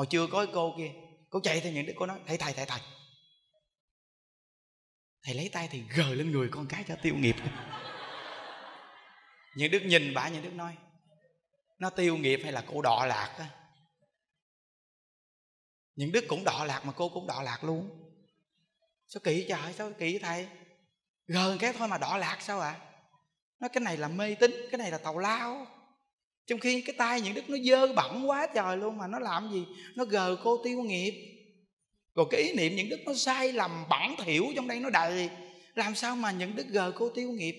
hồi chưa có cái cô kia. Cô chạy theo những đứa cô nói, thầy thầy thầy thầy. Thầy lấy tay thì gờ lên người con cái cho tiêu nghiệp. Những đức nhìn bà những đức nói, nó tiêu nghiệp hay là cô đọ lạc á? Những đức cũng đọ lạc mà cô cũng đọ lạc luôn. Sao kỳ trời, sao kỳ thầy? Gờ cái thôi mà đọ lạc sao ạ? À? nó cái này là mê tín, cái này là tàu lao trong khi cái tay những đức nó dơ bẩn quá trời luôn mà nó làm gì? Nó gờ cô tiêu nghiệp. Rồi cái ý niệm những đức nó sai lầm, bẩn thỉu trong đây nó đầy. Làm sao mà những đức gờ cô tiêu nghiệp?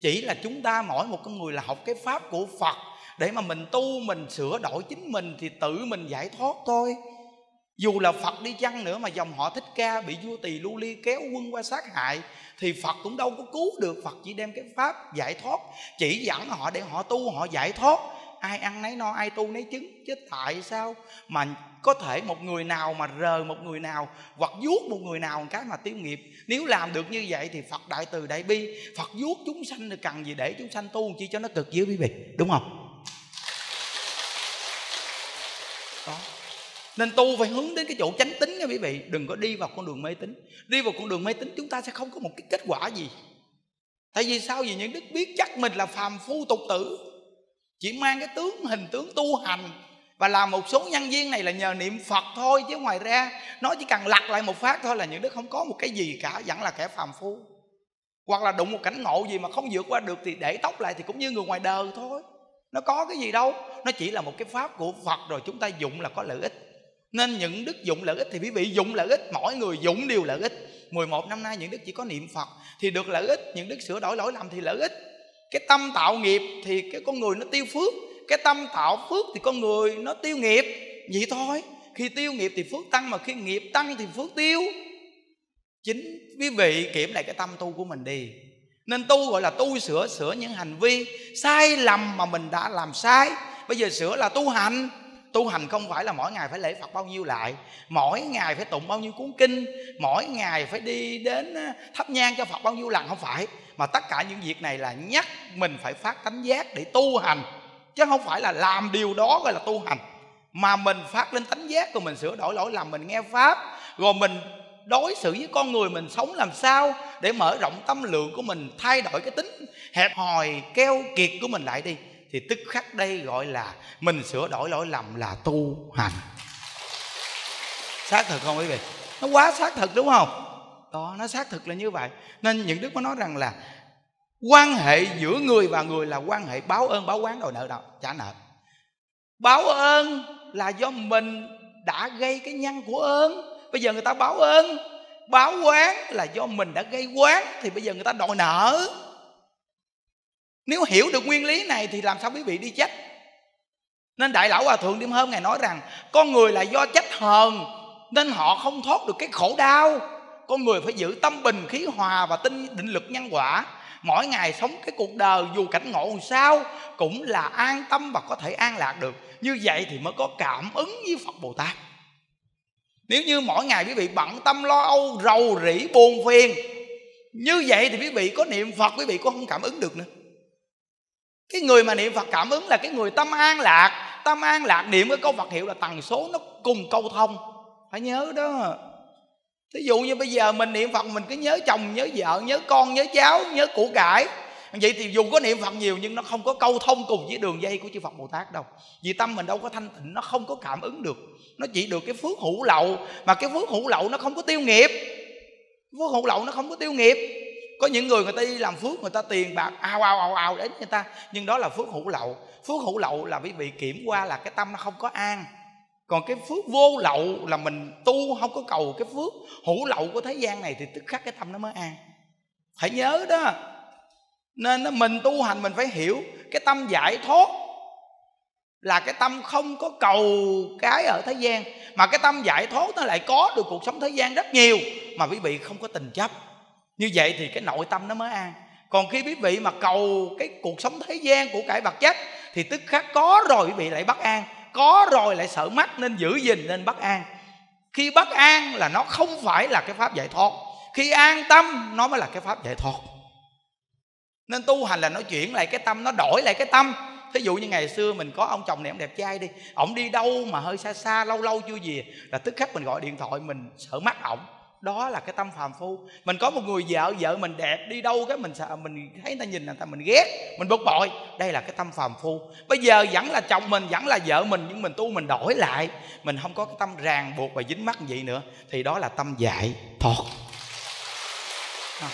Chỉ là chúng ta mỗi một con người là học cái pháp của phật. Để mà mình tu, mình sửa đổi chính mình thì tự mình giải thoát thôi. Dù là phật đi chăng nữa mà dòng họ thích ca bị vua tỳ lưu ly kéo quân qua sát hại, thì phật cũng đâu có cứu được. Phật chỉ đem cái pháp giải thoát, chỉ dẫn họ để họ tu, họ giải thoát ai ăn nấy no, ai tu nấy chứng. Chứ tại sao mà có thể một người nào mà rờ một người nào, hoặc vuốt một người nào một cái mà tiêu nghiệp? Nếu làm được như vậy thì phật đại từ đại bi, phật vuốt chúng sanh thì cần gì để chúng sanh tu chi cho nó cực dưới quý vị? Đúng không? Đó. Nên tu phải hướng đến cái chỗ chánh tính nha quý vị. Đừng có đi vào con đường mê tín. Đi vào con đường mê tín chúng ta sẽ không có một cái kết quả gì. Tại vì sao? Vì những đức biết chắc mình là phàm phu tục tử chỉ mang cái tướng, hình tướng tu hành và làm một số nhân viên này là nhờ niệm phật thôi, chứ ngoài ra nó chỉ cần lặt lại một phát thôi là những đức không có một cái gì cả, vẫn là kẻ phàm phu. Hoặc là đụng một cảnh ngộ gì mà không vượt qua được thì để tóc lại thì cũng như người ngoài đời thôi. Nó có cái gì đâu, nó chỉ là một cái pháp của phật rồi chúng ta dụng là có lợi ích. Nên những đức dụng lợi ích thì quý vị dụng lợi ích, mỗi người dụng đều lợi ích. 11 năm nay những đức chỉ có niệm phật thì được lợi ích, những đức sửa đổi lỗi lầm thì lợi ích cái tâm tạo nghiệp thì cái con người nó tiêu phước, cái tâm tạo phước thì con người nó tiêu nghiệp. Vậy thôi, khi tiêu nghiệp thì phước tăng, mà khi nghiệp tăng thì phước tiêu. Chính quý vị kiểm lại cái tâm tu của mình đi. Nên tu gọi là tu sửa sửa những hành vi sai lầm mà mình đã làm sai. Bây giờ sửa là tu hành. Tu hành không phải là mỗi ngày phải lễ phật bao nhiêu lại. Mỗi ngày phải tụng bao nhiêu cuốn kinh. Mỗi ngày phải đi đến ờ, thắp nhang cho phật bao nhiêu lần, không phải mà tất cả những việc này là nhắc mình phải phát tánh giác để tu hành. Chứ không phải là làm điều đó gọi là tu hành. Mà mình phát lên tánh giác rồi mình sửa đổi lỗi lầm, mình nghe pháp, rồi mình đối xử với con người mình sống làm sao để mở rộng tâm lượng của mình, thay đổi cái tính hẹp hòi, keo kiệt của mình lại đi, thì tức khắc đây gọi là mình sửa đổi lỗi lầm là tu hành. Xác thực không quý vị? Nó quá xác thực đúng không? Đó, nó xác thực là như vậy. Nên những đức có nói rằng là quan hệ giữa người và người là quan hệ báo ơn, báo quán đòi nợ đâu trả nợ. Báo ơn là do mình đã gây cái nhân của ơn. Bây giờ người ta báo ơn, báo quán là do mình đã gây quán, thì bây giờ người ta đòi nợ. Nếu hiểu được nguyên lý này thì làm sao quý vị đi trách nên đại lão hòa thượng đêm hôm ngài nói rằng, con người là do trách hờn, nên họ không thoát được cái khổ đau con người phải giữ tâm bình khí hòa và tin định lực nhân quả. Mỗi ngày sống cái cuộc đời dù cảnh ngộ sao cũng là an tâm và có thể an lạc được. Như vậy thì mới có cảm ứng với phật bồ tát. Nếu như mỗi ngày quý vị bận tâm lo âu, rầu rĩ, buồn phiền, như vậy thì quý vị có niệm phật, quý vị cũng không cảm ứng được nữa. Cái người mà niệm phật cảm ứng là cái người tâm an lạc. Tâm an lạc niệm cái câu phật hiệu là tần số nó cùng câu thông. Phải nhớ đó thí dụ như bây giờ mình niệm phật, mình cứ nhớ chồng, nhớ vợ, nhớ con, nhớ cháu, nhớ của cải. Vậy thì dù có niệm phật nhiều nhưng nó không có câu thông cùng với đường dây của chư phật bồ tát đâu. Vì tâm mình đâu có thanh tịnh, nó không có cảm ứng được. Nó chỉ được cái phước hữu lậu, mà cái phước hữu lậu nó không có tiêu nghiệp. Phước hữu lậu nó không có tiêu nghiệp. Có những người người ta đi làm phước, người ta tiền bạc, ao ao ao ao đến người ta. Nhưng đó là phước hữu lậu. Phước hữu lậu là quý vị kiểm qua là cái tâm nó không có an còn cái phước vô lậu là mình tu không có cầu cái phước hữu lậu của thế gian này thì tức khắc cái tâm nó mới an. Phải nhớ đó. Nên mình tu hành mình phải hiểu cái tâm giải thoát là cái tâm không có cầu cái ở thế gian, mà cái tâm giải thoát nó lại có được cuộc sống thế gian rất nhiều, mà quý vị không có tình chấp. Như vậy thì cái nội tâm nó mới an. Còn khi quý vị mà cầu cái cuộc sống thế gian của cải vật chất thì tức khắc có rồi quý vị lại bất an có rồi lại sợ mất nên giữ gìn nên bất an. Khi bất an là nó không phải là cái pháp giải thoát. Khi an tâm, nó mới là cái pháp giải thoát. Nên tu hành là nó chuyển lại cái tâm, nó đổi lại cái tâm. Thí dụ như ngày xưa mình có ông chồng này, ông đẹp trai đi, ổng đi đâu mà hơi xa xa, lâu lâu chưa về, là tức khắc mình gọi điện thoại, mình sợ mắt ổng đó là cái tâm phàm phu. Mình có một người vợ vợ mình đẹp, đi đâu cái mình sợ, mình thấy người ta nhìn người ta mình ghét, mình bực bội. Đây là cái tâm phàm phu. Bây giờ vẫn là chồng mình, vẫn là vợ mình, nhưng mình tu mình đổi lại. Mình không có cái tâm ràng buộc và dính mắc vậy nữa. Thì đó là tâm dạy thoát à.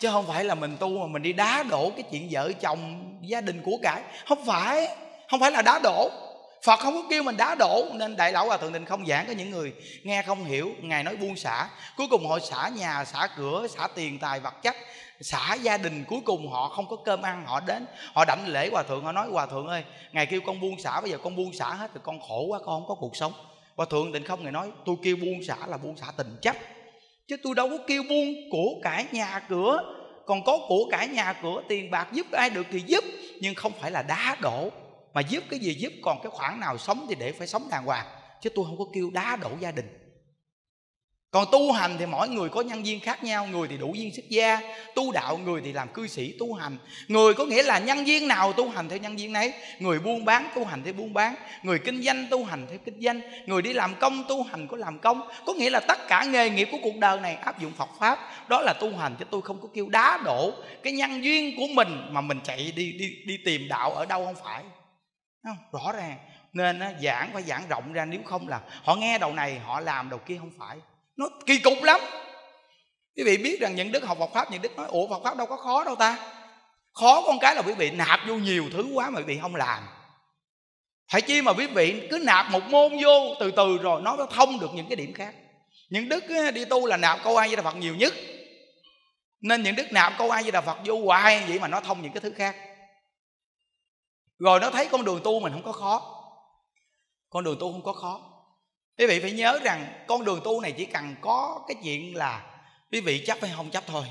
chứ không phải là mình tu mà mình đi đá đổ cái chuyện vợ chồng, gia đình của cải. Không phải. Không phải là đá đổ. Phật không có kêu mình đá đổ Nên Đại Lão Hòa Thượng Định không giảng Có những người nghe không hiểu Ngài nói buông xả. Cuối cùng họ xả nhà, xả cửa, xả tiền tài vật chất xả gia đình. Cuối cùng họ không có cơm ăn họ đến họ đảnh lễ hòa thượng họ nói hòa thượng ơi ngài kêu con buông xả bây giờ con buông xả hết rồi con khổ quá con không có cuộc sống. Hòa thượng định không ngài nói tôi kêu buông xả là buông xả tình chấp chứ tôi đâu có kêu buông của cải nhà cửa. Còn có của cải nhà cửa tiền bạc giúp ai được thì giúp nhưng không phải là đá đổ mà giúp cái gì giúp còn cái khoản nào sống thì để phải sống đàng hoàng. Chứ tôi không có kêu đá đổ gia đình. Còn tu hành thì mỗi người có nhân duyên khác nhau. Người thì đủ duyên xuất gia, tu đạo, người thì làm cư sĩ tu hành. Người có nghĩa là nhân duyên nào tu hành theo nhân duyên nấy người buôn bán tu hành theo buôn bán. Người kinh doanh tu hành theo kinh doanh. Người đi làm công tu hành có làm công. Có nghĩa là tất cả nghề nghiệp của cuộc đời này áp dụng phật pháp. Đó là tu hành chứ tôi không có kêu đá đổ cái nhân duyên của mình mà mình chạy đi đi đi tìm đạo ở đâu không phải không? rõ ràng. Nên á, giảng phải giảng rộng ra nếu không là họ nghe đầu này họ làm đầu kia không phải. Nó kỳ cục lắm. Quý vị biết rằng những đức học Phật pháp những đức nói ủa Phật pháp đâu có khó đâu ta. Khó con cái là quý vị nạp vô nhiều thứ quá mà quý vị không làm. Phải chi mà quý vị cứ nạp một môn vô từ từ rồi nó thông được những cái điểm khác. Những đức đi tu là nạp câu ai với Phật nhiều nhất. Nên những đức nạp câu ai với Phật vô hoài vậy mà nó thông những cái thứ khác rồi nó thấy con đường tu mình không có khó. Con đường tu không có khó. Quý vị phải nhớ rằng con đường tu này chỉ cần có cái chuyện là quý vị chấp hay không chấp thôi.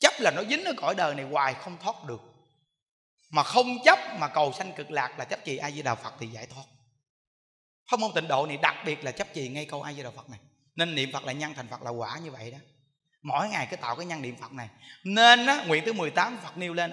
Chấp là nó dính ở cõi đời này hoài không thoát được. Mà không chấp mà cầu sanh cực lạc là chấp trì ai di đà phật thì giải thoát. Không môn tịnh độ này đặc biệt là chấp trì ngay câu ai di đà phật này. Nên niệm phật là nhân thành phật là quả như vậy đó. Mỗi ngày cứ tạo cái nhân niệm phật này. Nên á, nguyện thứ 18 phật nêu lên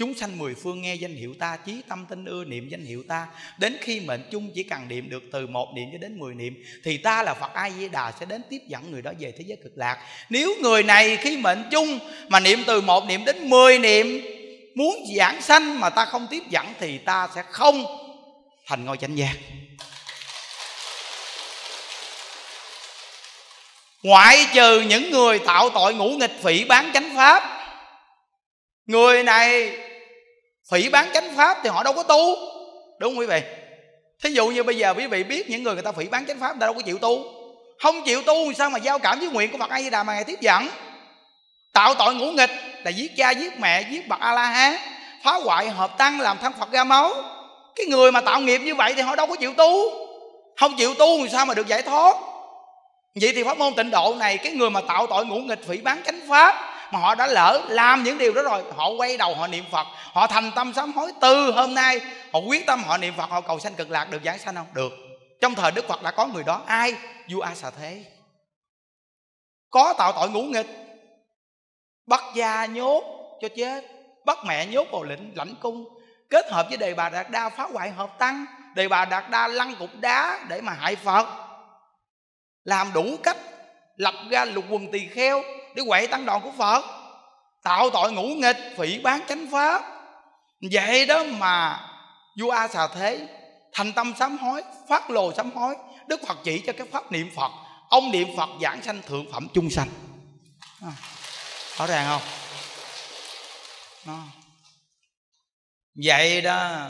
Chúng sanh mười phương nghe danh hiệu ta, Chí tâm tinh ưa niệm danh hiệu ta. Đến khi mệnh chung chỉ cần niệm được từ một niệm cho đến mười niệm, Thì ta là Phật A Di Đà sẽ đến tiếp dẫn người đó về thế giới cực lạc. Nếu người này khi mệnh chung mà niệm từ một niệm đến mười niệm, Muốn giảng sanh mà ta không tiếp dẫn Thì ta sẽ không thành ngôi chánh giác. Ngoại trừ những người tạo tội ngũ nghịch phỉ bán chánh pháp, Người này phỉ bán chánh pháp thì họ đâu có tu. Đúng không quý vị? Thí dụ như bây giờ quý vị biết những người người ta phỉ bán chánh pháp, người ta đâu có chịu tu. Không chịu tu thì sao mà giao cảm với nguyện của phật a di đà mà ngài tiếp dẫn? Tạo tội ngũ nghịch là giết cha, giết mẹ, giết bậc a la hán, phá hoại, hợp tăng, làm thân phật ra máu. Cái người mà tạo nghiệp như vậy thì họ đâu có chịu tu. Không chịu tu thì sao mà được giải thoát? Vậy thì pháp môn tịnh độ này, cái người mà tạo tội ngũ nghịch phỉ bán chánh pháp mà họ đã lỡ làm những điều đó rồi, họ quay đầu họ niệm phật, họ thành tâm sám hối từ hôm nay. Họ quyết tâm họ niệm phật, họ cầu sanh cực lạc, được giảng sanh không? Được. Trong thời đức phật đã có người đó, ai? Vua a xà thế. Có tạo tội ngũ nghịch, bắt gia nhốt cho chết, bắt mẹ nhốt vào lĩnh lãnh cung, kết hợp với đề bà đạt đa phá hoại hợp tăng. Đề bà đạt đa lăn cục đá để mà hại phật. Làm đủ cách lập ra lục quần tỳ kheo để quậy tăng đoàn của phật tạo tội ngũ nghịch phỉ bán chánh pháp. Vậy đó mà vua a xà thế thành tâm sám hối phát lồ sám hối đức phật chỉ cho cái pháp niệm phật ông niệm phật giảng sanh thượng phẩm chung sanh. À, rõ ràng không? À. vậy đó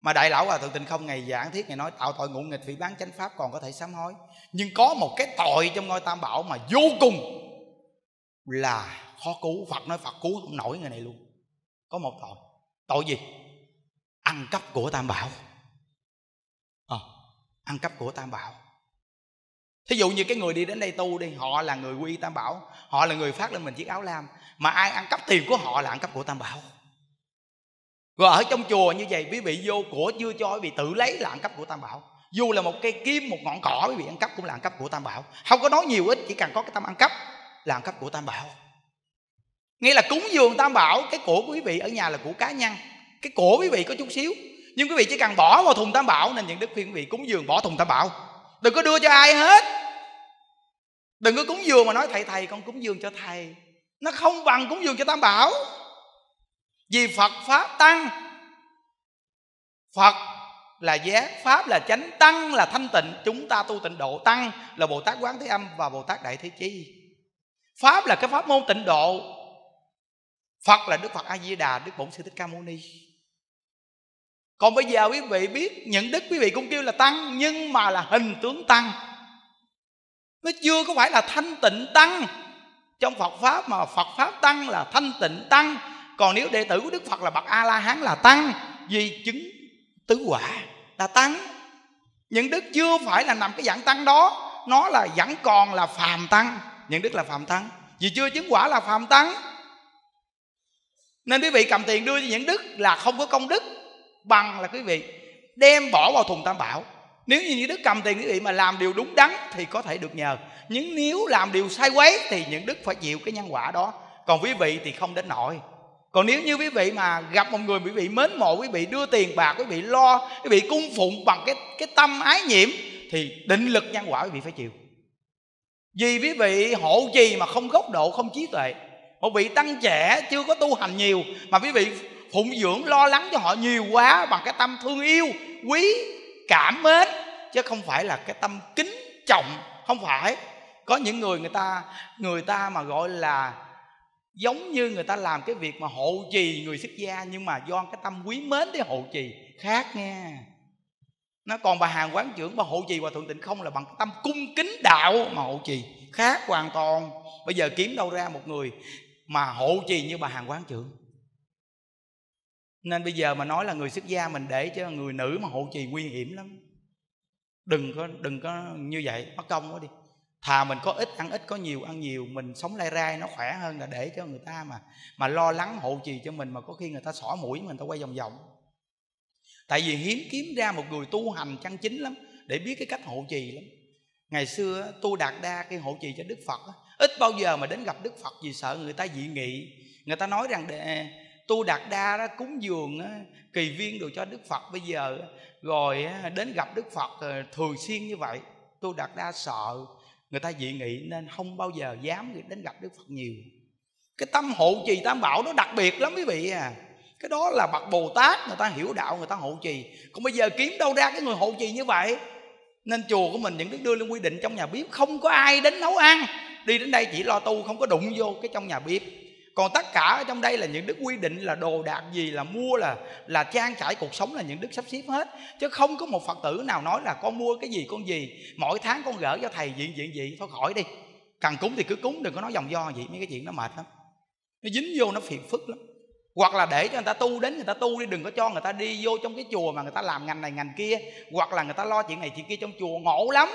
mà đại lão hòa thượng tịnh không ngày giảng thiết ngày nói tạo tội ngũ nghịch phỉ bán chánh pháp còn có thể sám hối. Nhưng có một cái tội trong ngôi tam bảo mà vô cùng là khó cứu. Phật nói phật cứu không nổi người này luôn. Có một tội. Tội gì? Ăn cắp của tam bảo. À, ăn cắp của tam bảo. Thí dụ như cái người đi đến đây tu đi họ là người quy tam bảo họ là người phát lên mình chiếc áo lam. Mà ai ăn cắp tiền của họ là ăn cắp của tam bảo. Rồi ở trong chùa như vậy quý vị vô của chưa cho quý vị tự lấy là ăn cắp của tam bảo. Dù là một cây kim một ngọn cỏ quý vị ăn cắp cũng là ăn cắp của tam bảo. Không có nói nhiều ít chỉ cần có cái tâm ăn cắp là cấp của tam bảo. Nghĩa là cúng dường tam bảo, cái của quý vị ở nhà là của cá nhân. Cái cổ quý vị có chút xíu, nhưng quý vị chỉ cần bỏ vào thùng tam bảo nên những đức khuyên quý vị cúng dường bỏ thùng tam bảo. Đừng có đưa cho ai hết. Đừng có cúng dường mà nói, thầy thầy, con cúng dường cho thầy. Nó không bằng cúng dường cho tam bảo. Vì phật pháp tăng, phật là giác pháp là chánh, tăng là thanh tịnh, chúng ta tu tịnh độ tăng là bồ tát quán thế âm và bồ tát đại thế chi pháp là cái pháp môn tịnh độ. Phật là đức phật a di đà đức bổn sư thích ca mâu ni. Còn bây giờ quý vị biết những đức quý vị cũng kêu là tăng, nhưng mà là hình tướng tăng. Nó chưa có phải là thanh tịnh tăng. Trong phật pháp mà phật pháp tăng là thanh tịnh tăng. Còn nếu đệ tử của đức phật là bậc a la hán là tăng, vì chứng tứ quả là tăng. Những đức chưa phải là nằm cái dạng tăng đó, nó là vẫn còn là phàm tăng những đức là phạm tăng vì chưa chứng quả là phạm tăng nên quý vị cầm tiền đưa cho những đức là không có công đức bằng là quý vị đem bỏ vào thùng tam bảo nếu như những đức cầm tiền quý vị mà làm điều đúng đắn thì có thể được nhờ nhưng nếu làm điều sai quấy thì những đức phải chịu cái nhân quả đó còn quý vị thì không đến nổi còn nếu như quý vị mà gặp một người quý vị mến mộ quý vị đưa tiền bạc quý vị lo quý vị cung phụng bằng cái cái tâm ái nhiễm thì định lực nhân quả quý vị phải chịu vì quý vị, hộ trì mà không gốc độ, không trí tuệ? Một vị tăng trẻ chưa có tu hành nhiều mà quý vị phụng dưỡng, lo lắng cho họ nhiều quá bằng cái tâm thương yêu, quý, cảm mến, chứ không phải là cái tâm kính trọng, không phải. Có những người người ta người ta mà gọi là giống như người ta làm cái việc mà hộ trì người xuất gia nhưng mà do cái tâm quý mến để hộ trì, khác nghe nó còn bà hàng quán trưởng, bà hộ trì và thượng tịnh không là bằng tâm cung kính đạo mà hộ trì. Khác hoàn toàn. Bây giờ kiếm đâu ra một người mà hộ trì như bà hàng quán trưởng. Nên bây giờ mà nói là người xuất gia mình để cho người nữ mà hộ trì nguy hiểm lắm. Đừng có đừng có như vậy, mất công quá đi. Thà mình có ít ăn ít, có nhiều ăn nhiều, mình sống lai rai nó khỏe hơn là để cho người ta mà mà lo lắng hộ trì cho mình mà có khi người ta xỏ mũi mình ta quay vòng vòng tại vì hiếm kiếm ra một người tu hành chân chính lắm, để biết cái cách hộ trì lắm. Ngày xưa tu đạt đa cái hộ trì cho đức phật ít bao giờ mà đến gặp đức phật vì sợ người ta dị nghị. Người ta nói rằng để tu đạt đa đó cúng dường kỳ viên đồ cho đức phật. Bây giờ rồi đến gặp đức phật ờ, thường xuyên như vậy, tu đạt đa sợ người ta dị nghị nên không bao giờ dám đến gặp đức phật nhiều. Cái tâm hộ trì tam bảo nó đặc biệt lắm quý vị à cái đó là bậc bồ tát, người ta hiểu đạo, người ta hộ trì. Còn bây giờ kiếm đâu ra cái người hộ trì như vậy? Nên chùa của mình những đức đưa lên quy định trong nhà bếp, không có ai đến nấu ăn. Đi đến đây chỉ lo tu, không có đụng vô cái trong nhà bếp. Còn tất cả ở trong đây là những đức quy định, là đồ đạc gì, là mua, là là trang trải cuộc sống là những đức sắp xếp hết. Chứ không có một phật tử nào nói là con mua cái gì, con gì, mỗi tháng con gỡ cho thầy diện diện gì thôi khỏi đi. Cần cúng thì cứ cúng, đừng có nói dòng do gì mấy cái chuyện nó mệt lắm. Nó dính vô, nó phiền phức lắm hoặc là để cho người ta tu đến, người ta tu đi, đừng có cho người ta đi vô trong cái chùa mà người ta làm ngành này, ngành kia. Hoặc là người ta lo chuyện này, chuyện kia trong chùa, ngộ lắm.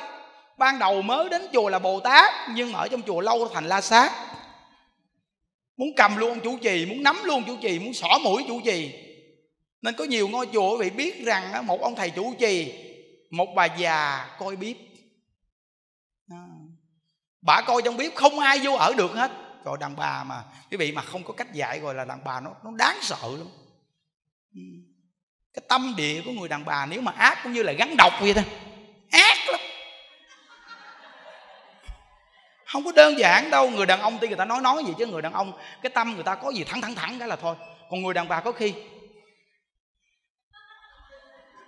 Ban đầu mới đến chùa là bồ tát, nhưng ở trong chùa lâu thành la sát. Muốn cầm luôn chủ trì, muốn nắm luôn chủ trì, muốn xỏ mũi chủ trì. Nên có nhiều ngôi chùa quý vị biết rằng một ông thầy chủ trì, một bà già coi bếp. Bà coi trong bếp không ai vô ở được hết rồi đàn bà mà quý vị mà không có cách dạy rồi là đàn bà nó nó đáng sợ lắm. Ừ. Cái tâm địa của người đàn bà nếu mà ác cũng như là gắn độc vậy thôi. Ác lắm. Không có đơn giản đâu người đàn ông thì người ta nói nói gì chứ người đàn ông cái tâm người ta có gì thẳng thẳng thẳng cái là thôi. Còn người đàn bà có khi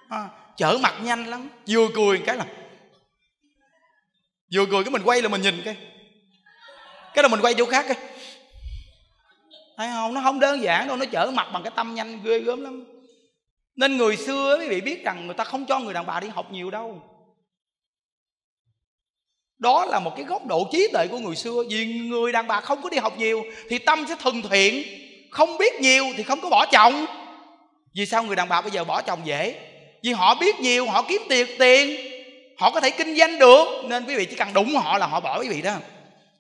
à, chở mặt nhanh lắm vừa cười cái là vừa cười cái mình quay là mình nhìn cái cái là mình quay chỗ khác cái thấy không? Nó không đơn giản đâu, nó chở mặt bằng cái tâm nhanh, ghê gớm lắm. Nên người xưa quý vị biết rằng người ta không cho người đàn bà đi học nhiều đâu. Đó là một cái góc độ trí tuệ của người xưa. Vì người đàn bà không có đi học nhiều thì tâm sẽ thuần thiện. Không biết nhiều thì không có bỏ chồng. Vì sao người đàn bà bây giờ bỏ chồng dễ? Vì họ biết nhiều, họ kiếm tiền tiền, họ có thể kinh doanh được. Nên quý vị chỉ cần đụng họ là họ bỏ quý vị đó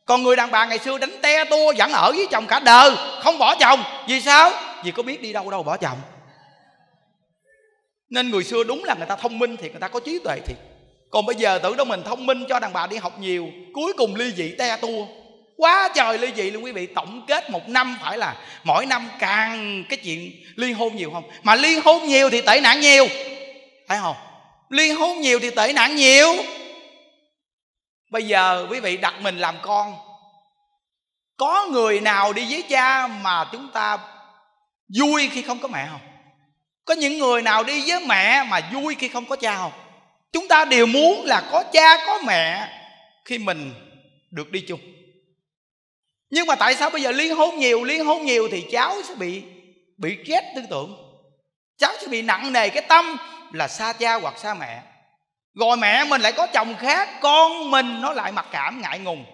còn người đàn bà ngày xưa đánh te tua vẫn ở với chồng cả đời, không bỏ chồng. Vì sao? Vì có biết đi đâu đâu bỏ chồng. Nên người xưa đúng là người ta thông minh thì người ta có trí tuệ thì còn bây giờ tự đó mình thông minh cho đàn bà đi học nhiều, cuối cùng ly dị te tua. Quá trời ly dị luôn quý vị. Tổng kết một năm phải là mỗi năm càng cái chuyện ly hôn nhiều không? Mà ly hôn nhiều thì tệ nạn nhiều. Phải không? Ly hôn nhiều thì tệ nạn nhiều bây giờ quý vị đặt mình làm con. Có người nào đi với cha mà chúng ta vui khi không có mẹ không? Có những người nào đi với mẹ mà vui khi không có cha không? Chúng ta đều muốn là có cha, có mẹ khi mình được đi chung. Nhưng mà tại sao bây giờ liên hôn nhiều, liên hôn nhiều thì cháu sẽ bị bị ghét tư tưởng? Cháu sẽ bị nặng nề cái tâm là xa cha hoặc xa mẹ rồi mẹ mình lại có chồng khác, con mình nó lại mặc cảm ngại ngùng.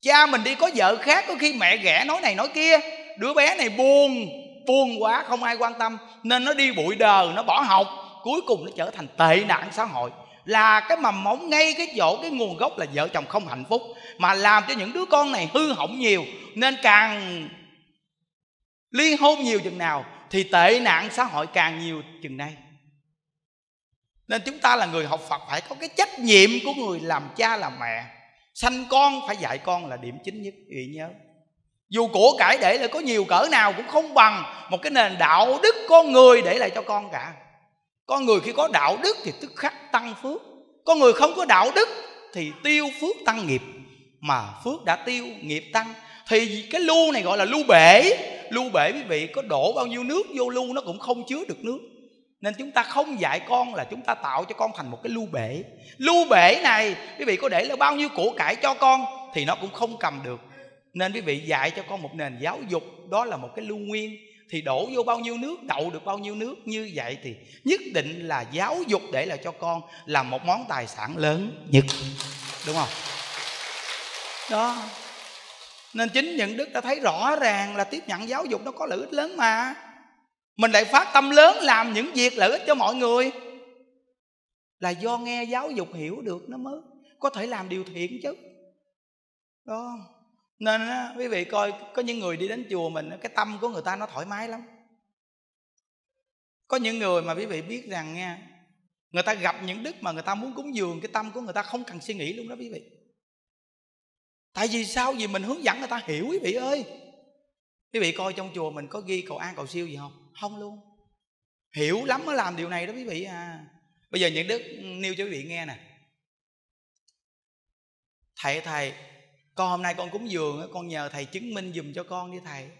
Cha mình đi có vợ khác, có khi mẹ ghẻ nói này nói kia. Đứa bé này buồn buồn quá, không ai quan tâm. Nên nó đi bụi đờ nó bỏ học. Cuối cùng nó trở thành tệ nạn xã hội. Là cái mầm móng ngay cái chỗ, cái nguồn gốc là vợ chồng không hạnh phúc. Mà làm cho những đứa con này hư hỏng nhiều. Nên càng ly hôn nhiều chừng nào, thì tệ nạn xã hội càng nhiều chừng nay nên chúng ta là người học phật phải có cái trách nhiệm của người làm cha làm mẹ. Sanh con phải dạy con là điểm chính nhất quý nhớ. Dù của cải để lại có nhiều cỡ nào cũng không bằng một cái nền đạo đức con người để lại cho con cả. Con người khi có đạo đức thì tức khắc tăng phước. Con người không có đạo đức thì tiêu phước tăng nghiệp. Mà phước đã tiêu, nghiệp tăng. Thì cái lu này gọi là lu bể. Lu bể quý vị, có đổ bao nhiêu nước vô lu nó cũng không chứa được nước nên chúng ta không dạy con là chúng ta tạo cho con thành một cái lu bể. Lu bể này, quý vị có để là bao nhiêu của cải cho con thì nó cũng không cầm được. Nên quý vị dạy cho con một nền giáo dục, đó là một cái lưu nguyên. Thì đổ vô bao nhiêu nước, đậu được bao nhiêu nước, như vậy thì nhất định là giáo dục để là cho con là một món tài sản lớn nhất. Đúng không? Đó. Nên chính những đức đã thấy rõ ràng là tiếp nhận giáo dục nó có lợi ích lớn mà mình lại phát tâm lớn làm những việc lợi ích cho mọi người. Là do nghe giáo dục hiểu được nó mới. Có thể làm điều thiện chứ. Đó. Nên á, quý vị coi có những người đi đến chùa mình cái tâm của người ta nó thoải mái lắm. Có những người mà quý vị biết rằng nha người ta gặp những đức mà người ta muốn cúng dường cái tâm của người ta không cần suy nghĩ luôn đó quý vị. Tại vì sao? Vì mình hướng dẫn người ta hiểu quý vị ơi. Quý vị coi trong chùa mình có ghi cầu an cầu siêu gì không? Không luôn. Hiểu lắm mới làm điều này đó quý vị à. Bây giờ những đức nêu cho quý vị nghe nè. Thầy thầy, con hôm nay con cúng dường con nhờ thầy chứng minh dùm cho con đi thầy.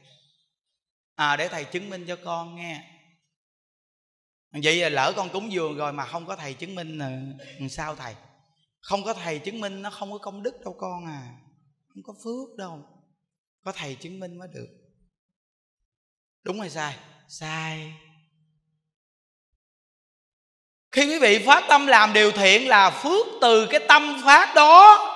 À để thầy chứng minh cho con nghe. Vậy là lỡ con cúng dường rồi mà không có thầy chứng minh là sao thầy? Không có thầy chứng minh nó không có công đức đâu con à. Không có phước đâu. Có thầy chứng minh mới được. Đúng hay sai? Sai. Khi quý vị phát tâm làm điều thiện là phước từ cái tâm phát đó.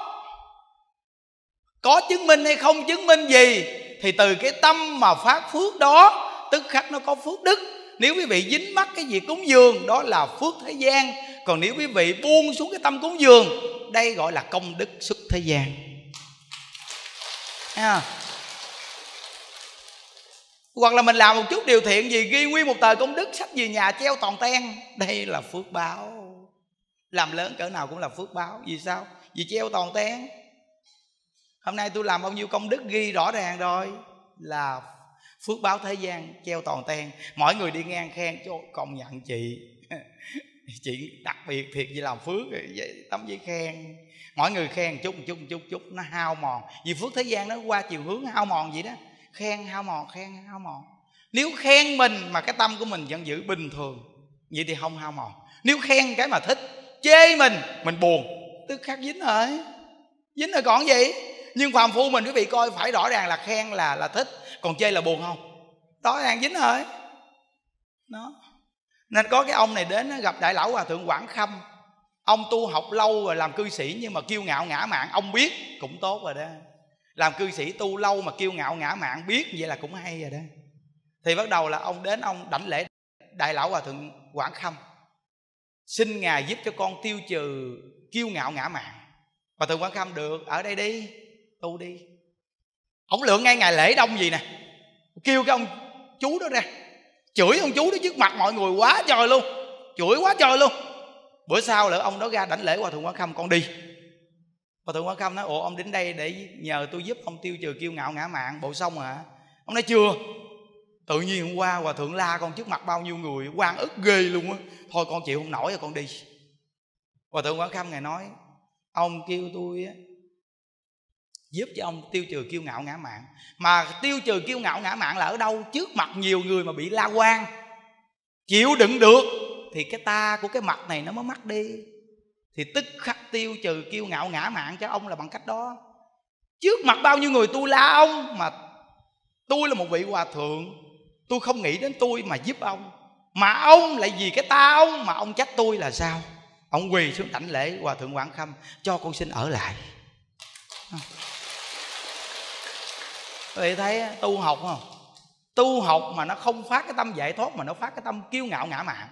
Có chứng minh hay không chứng minh gì, thì từ cái tâm mà phát phước đó, tức khắc nó có phước đức. Nếu quý vị dính mắc cái việc cúng dường, đó là phước thế gian. Còn nếu quý vị buông xuống cái tâm cúng dường, đây gọi là công đức xuất thế gian. À hoặc là mình làm một chút điều thiện gì, ghi nguyên một tờ công đức, sách về nhà treo toàn ten. Đây là phước báo. Làm lớn cỡ nào cũng là phước báo. Vì sao? Vì treo toàn ten. Hôm nay tôi làm bao nhiêu công đức ghi rõ ràng rồi. Là phước báo thế gian, treo toàn ten. Mọi người đi ngang khen cho công nhận chị. Chị đặc biệt thiệt gì làm phước vậy tấm giấy khen. Mọi người khen chút chút chút chút, nó hao mòn. Vì phước thế gian nó qua chiều hướng hao mòn vậy đó khen hao mòn, khen hao mòn. Nếu khen mình mà cái tâm của mình vẫn giữ bình thường, vậy thì không hao mòn. Nếu khen cái mà thích, chê mình mình buồn. Tức khắc dính rồi dính rồi còn gì? Nhưng phàm phu mình quý vị coi phải rõ ràng là khen là là thích, còn chê là buồn không? Rõ ràng dính rồi nó nên có cái ông này đến gặp đại lão hòa thượng quảng khâm. Ông tu học lâu rồi, làm cư sĩ nhưng mà kiêu ngạo, ngã mạng ông biết, cũng tốt rồi đó làm cư sĩ tu lâu mà kiêu ngạo ngã mạng, biết vậy là cũng hay rồi đó. Thì bắt đầu là ông đến ông đảnh lễ đại lão hòa thượng quảng khâm, xin ngài giúp cho con tiêu trừ kiêu ngạo ngã mạng. hòa thượng quảng khâm, được, ở đây đi, tu đi. Ông lượng ngay ngày lễ đông gì nè, kêu cái ông chú đó ra, chửi ông chú đó trước mặt mọi người quá trời luôn, chửi quá trời luôn. Bữa sau lỡ ông đó ra đảnh lễ hòa thượng quảng khâm, con đi và thượng quan khâm nói, ủa, ông đến đây để nhờ tôi giúp ông tiêu trừ kiêu ngạo ngã mạng, bộ xong hả? Ông nói, chưa. Tự nhiên hôm qua hòa thượng la con trước mặt bao nhiêu người quan ức ghê luôn á. Thôi con chịu không nổi rồi, con đi. Hòa thượng quan khâm ngài nói, ông kêu tôi á, giúp cho ông tiêu trừ kiêu ngạo ngã mạng. Mà tiêu trừ kiêu ngạo ngã mạng là ở đâu? Trước mặt nhiều người mà bị la quan chịu đựng được thì cái ta của cái mặt này nó mới mất đi thì tức khắc tiêu trừ kiêu ngạo ngã mạng cho ông là bằng cách đó. Trước mặt bao nhiêu người tôi la ông mà tôi là một vị hòa thượng, tôi không nghĩ đến tôi mà giúp ông. Mà ông lại vì cái ta ông mà ông trách tôi là sao? Ông quỳ xuống đảnh lễ hòa thượng quảng khâm, cho con xin ở lại. Ờ. Vậy thấy tu học không? Tu học mà nó không phát cái tâm giải thoát mà nó phát cái tâm kiêu ngạo ngã mạn.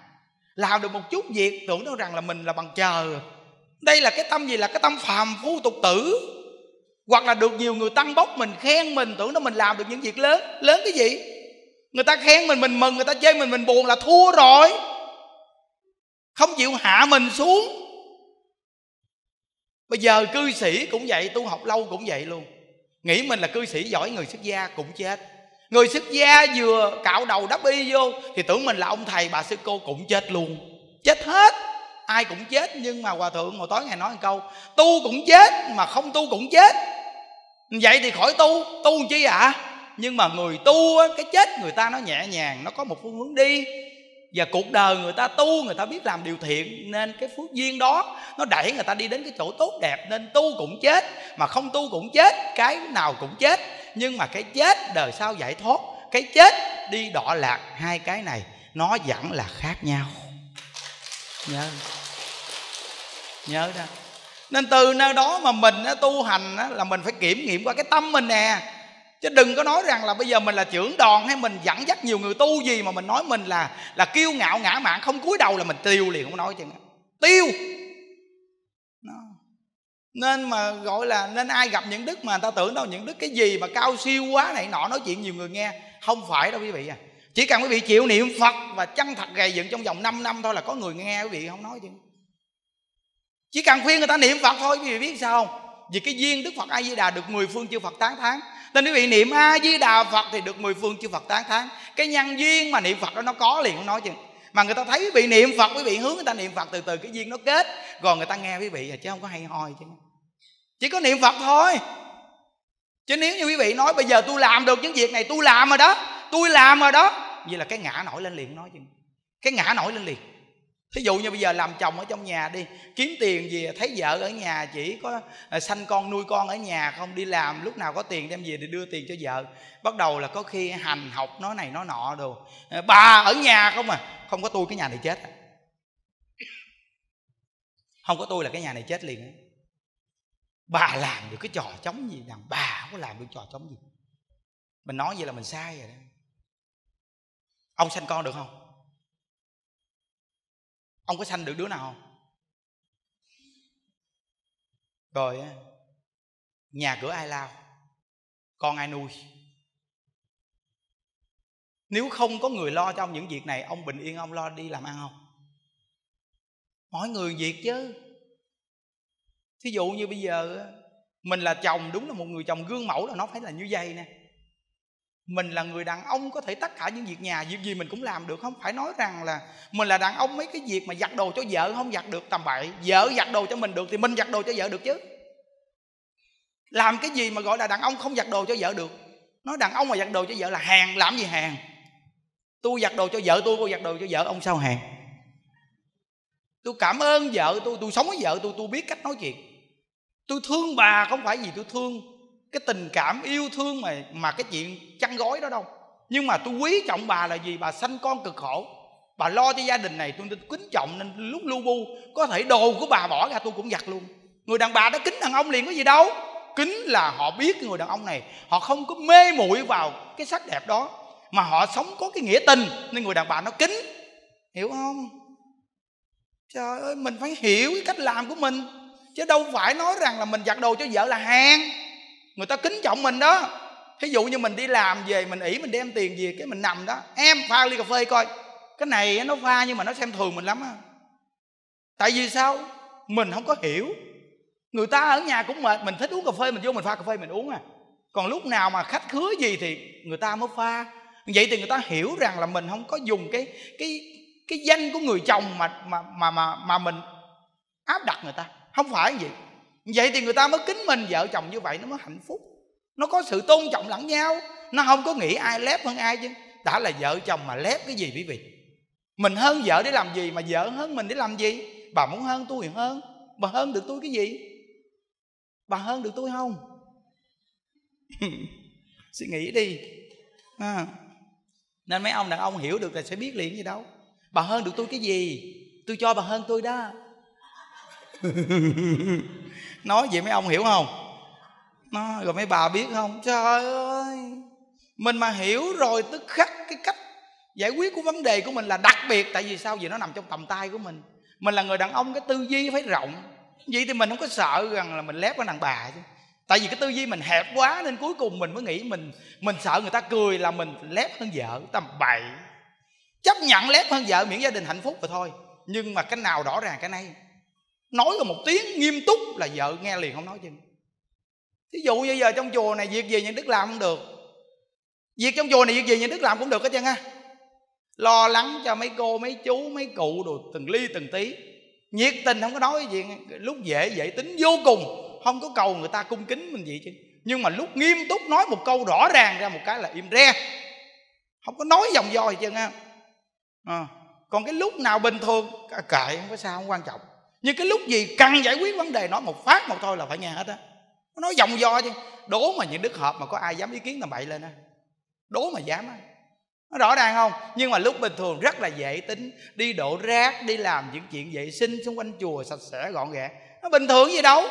Làm được một chút việc tưởng đâu rằng là mình là bằng chờ đây là cái tâm gì? Là cái tâm phàm phu tục tử. Hoặc là được nhiều người tăng bốc mình, khen mình, tưởng nó mình làm được những việc lớn lớn cái gì? Người ta khen mình mình mừng, người ta chê mình mình buồn là thua rồi. Không chịu hạ mình xuống. Bây giờ cư sĩ cũng vậy, tu học lâu cũng vậy luôn. Nghĩ mình là cư sĩ giỏi, người xuất gia cũng chết. Người xuất gia vừa cạo đầu đắp y vô, thì tưởng mình là ông thầy, bà sư cô cũng chết luôn. Chết hết ai cũng chết, nhưng mà hòa thượng hồi tối ngày nói một câu, tu cũng chết, mà không tu cũng chết. Vậy thì khỏi tu tu chi ạ? À? nhưng mà người tu cái chết người ta nó nhẹ nhàng, nó có một phương hướng đi. Và cuộc đời người ta tu, người ta biết làm điều thiện, nên cái phước duyên đó, nó đẩy người ta đi đến cái chỗ tốt đẹp, nên tu cũng chết, mà không tu cũng chết, cái nào cũng chết. Nhưng mà cái chết đời sau giải thoát, cái chết đi đọa lạc hai cái này, nó vẫn là khác nhau nhớ. Nhớ đó. Nên từ nơi đó mà mình tu hành là mình phải kiểm nghiệm qua cái tâm mình nè. Chứ đừng có nói rằng là bây giờ mình là trưởng đoàn hay mình dẫn dắt nhiều người tu gì mà mình nói mình là là kiêu ngạo, ngã mạn, không cúi đầu là mình tiêu liền, không nói chừng tiêu. Nên mà gọi là, nên ai gặp những đức mà người ta tưởng đâu, những đức cái gì mà cao siêu quá này nọ, nói chuyện nhiều người nghe, không phải đâu quý vị à chỉ cần quý vị chịu niệm phật và chân thật gầy dựng trong vòng 5 năm thôi là có người nghe, quý vị không nói chứ. Chỉ cần khuyên người ta niệm phật thôi, quý vị biết sao không? Vì cái duyên đức phật a di đà được mười phương chư phật tán thán. Nên quý vị niệm a di đà phật thì được mười phương chư phật tán thán. Cái nhân duyên mà niệm phật đó nó có liền, không nói chứ. Mà người ta thấy quý vị niệm phật, quý vị hướng người ta niệm phật, từ từ cái duyên nó kết. Rồi người ta nghe quý vị à, chứ không có hay hoi chứ. Chỉ có niệm phật thôi. Chứ nếu như quý vị nói, bây giờ tôi làm được những việc này, tôi làm rồi đó, tôi làm rồi đó vậy là cái ngã nổi lên liền, nói chứ. Cái ngã nổi lên liền. Thí dụ như bây giờ làm chồng ở trong nhà đi, kiếm tiền gì thấy vợ ở nhà chỉ có à, sanh con, nuôi con ở nhà không, đi làm, lúc nào có tiền đem về để đưa tiền cho vợ. Bắt đầu là có khi hành học, nói này nói nọ đồ. À, bà ở nhà không à không có tôi cái nhà này chết à. không có tôi là cái nhà này chết liền bà làm được cái trò chống gì rằng bà không có làm được trò chống gì. Mình nói vậy là mình sai rồi đó ông sanh con được không? Ông có sanh được đứa nào không? Rồi nhà cửa ai lao? Con ai nuôi? Nếu không có người lo cho ông những việc này, ông bình yên, ông lo đi làm ăn không? Mỗi người việc chứ. Thí dụ như bây giờ mình là chồng đúng là một người chồng gương mẫu là nó phải là như vậy nè mình là người đàn ông có thể tất cả những việc nhà việc gì mình cũng làm được, không phải nói rằng là mình là đàn ông mấy cái việc mà giặt đồ cho vợ không giặt được tầm bậy. Vợ giặt đồ cho mình được thì mình giặt đồ cho vợ được chứ. Làm cái gì mà gọi là đàn ông không giặt đồ cho vợ được? Nói đàn ông mà giặt đồ cho vợ là hàng, làm gì hàng? Tôi giặt đồ cho vợ, tôi cô giặt đồ cho vợ, ông sao hàng? Tôi cảm ơn vợ tôi tôi sống với vợ tôi tôi biết cách nói chuyện. Tôi thương bà không phải vì tôi thương cái tình cảm yêu thương mà mà cái chuyện chăn gói đó đâu. Nhưng mà tôi quý trọng bà là gì bà sanh con cực khổ. Bà lo cho gia đình này, tôi kính trọng nên lúc lu bu, có thể đồ của bà bỏ ra tôi cũng giặt luôn. Người đàn bà đó kính đàn ông liền có gì đâu. Kính là họ biết người đàn ông này, họ không có mê muội vào cái sắc đẹp đó, mà họ sống có cái nghĩa tình, nên người đàn bà nó kính. Hiểu không? Trời ơi, mình phải hiểu cái cách làm của mình, chứ đâu phải nói rằng là mình giặt đồ cho vợ là hàng người ta kính trọng mình đó. Thí dụ như mình đi làm về mình ỉ mình đem tiền về cái mình nằm đó. Em pha ly cà phê coi. Cái này nó pha nhưng mà nó xem thường mình lắm á. Tại vì sao? Mình không có hiểu. Người ta ở nhà cũng mệt mình thích uống cà phê mình vô mình pha cà phê mình uống à. Còn lúc nào mà khách khứa gì thì người ta mới pha. Vậy thì người ta hiểu rằng là mình không có dùng cái cái cái danh của người chồng mà mà mà mà, mà mình áp đặt người ta. Không phải gì vậy thì người ta mới kính mình, vợ chồng như vậy nó mới hạnh phúc. Nó có sự tôn trọng lẫn nhau. Nó không có nghĩ ai lép hơn ai chứ. Đã là vợ chồng mà lép cái gì quý vị? Mình hơn vợ để làm gì mà vợ hơn mình để làm gì? Bà muốn hơn tôi thì hơn. Bà hơn được tôi cái gì? Bà hơn được tôi không? Suy nghĩ đi. À. nên mấy ông đàn ông hiểu được là sẽ biết liền gì đâu. Bà hơn được tôi cái gì? Tôi cho bà hơn tôi đó. nói vậy mấy ông hiểu không? Nó rồi mấy bà biết không? Trời ơi! Mình mà hiểu rồi tức khắc, cái cách giải quyết của vấn đề của mình là đặc biệt, tại vì sao? Vì nó nằm trong tầm tay của mình. Mình là người đàn ông, cái tư duy phải rộng. Vậy thì mình không có sợ rằng là mình lép cái đàn bà chứ. Tại vì cái tư duy mình hẹp quá nên cuối cùng mình mới nghĩ mình mình sợ người ta cười là mình lép hơn vợ, tầm bậy. Chấp nhận lép hơn vợ miễn gia đình hạnh phúc rồi thôi. Nhưng mà cái nào rõ ràng, cái này nói một tiếng nghiêm túc là vợ nghe liền không nói chừng thí dụ như giờ trong chùa này việc gì những đức làm không được. Việc trong chùa này việc gì những đức làm cũng được hết trơn ha lo lắng cho mấy cô mấy chú mấy cụ đồ từng ly từng tí. Nhiệt tình không có nói gì lúc dễ dễ tính vô cùng. Không có cầu người ta cung kính mình gì chứ. Nhưng mà lúc nghiêm túc nói một câu rõ ràng ra một cái là im re. Không có nói vòng vo gì chứ ha à, còn cái lúc nào bình thường kệ không có sao không quan trọng nhưng cái lúc gì cần giải quyết vấn đề nói một phát một thôi là phải nghe hết á. Nó nói dòng do chứ. Đố mà những đức hợp mà có ai dám ý kiến tầm bậy lên á. Đố mà dám á. Nó rõ ràng không? Nhưng mà lúc bình thường rất là dễ tính. Đi đổ rác, đi làm những chuyện vệ sinh xung quanh chùa sạch sẽ, gọn gàng nó bình thường gì đâu.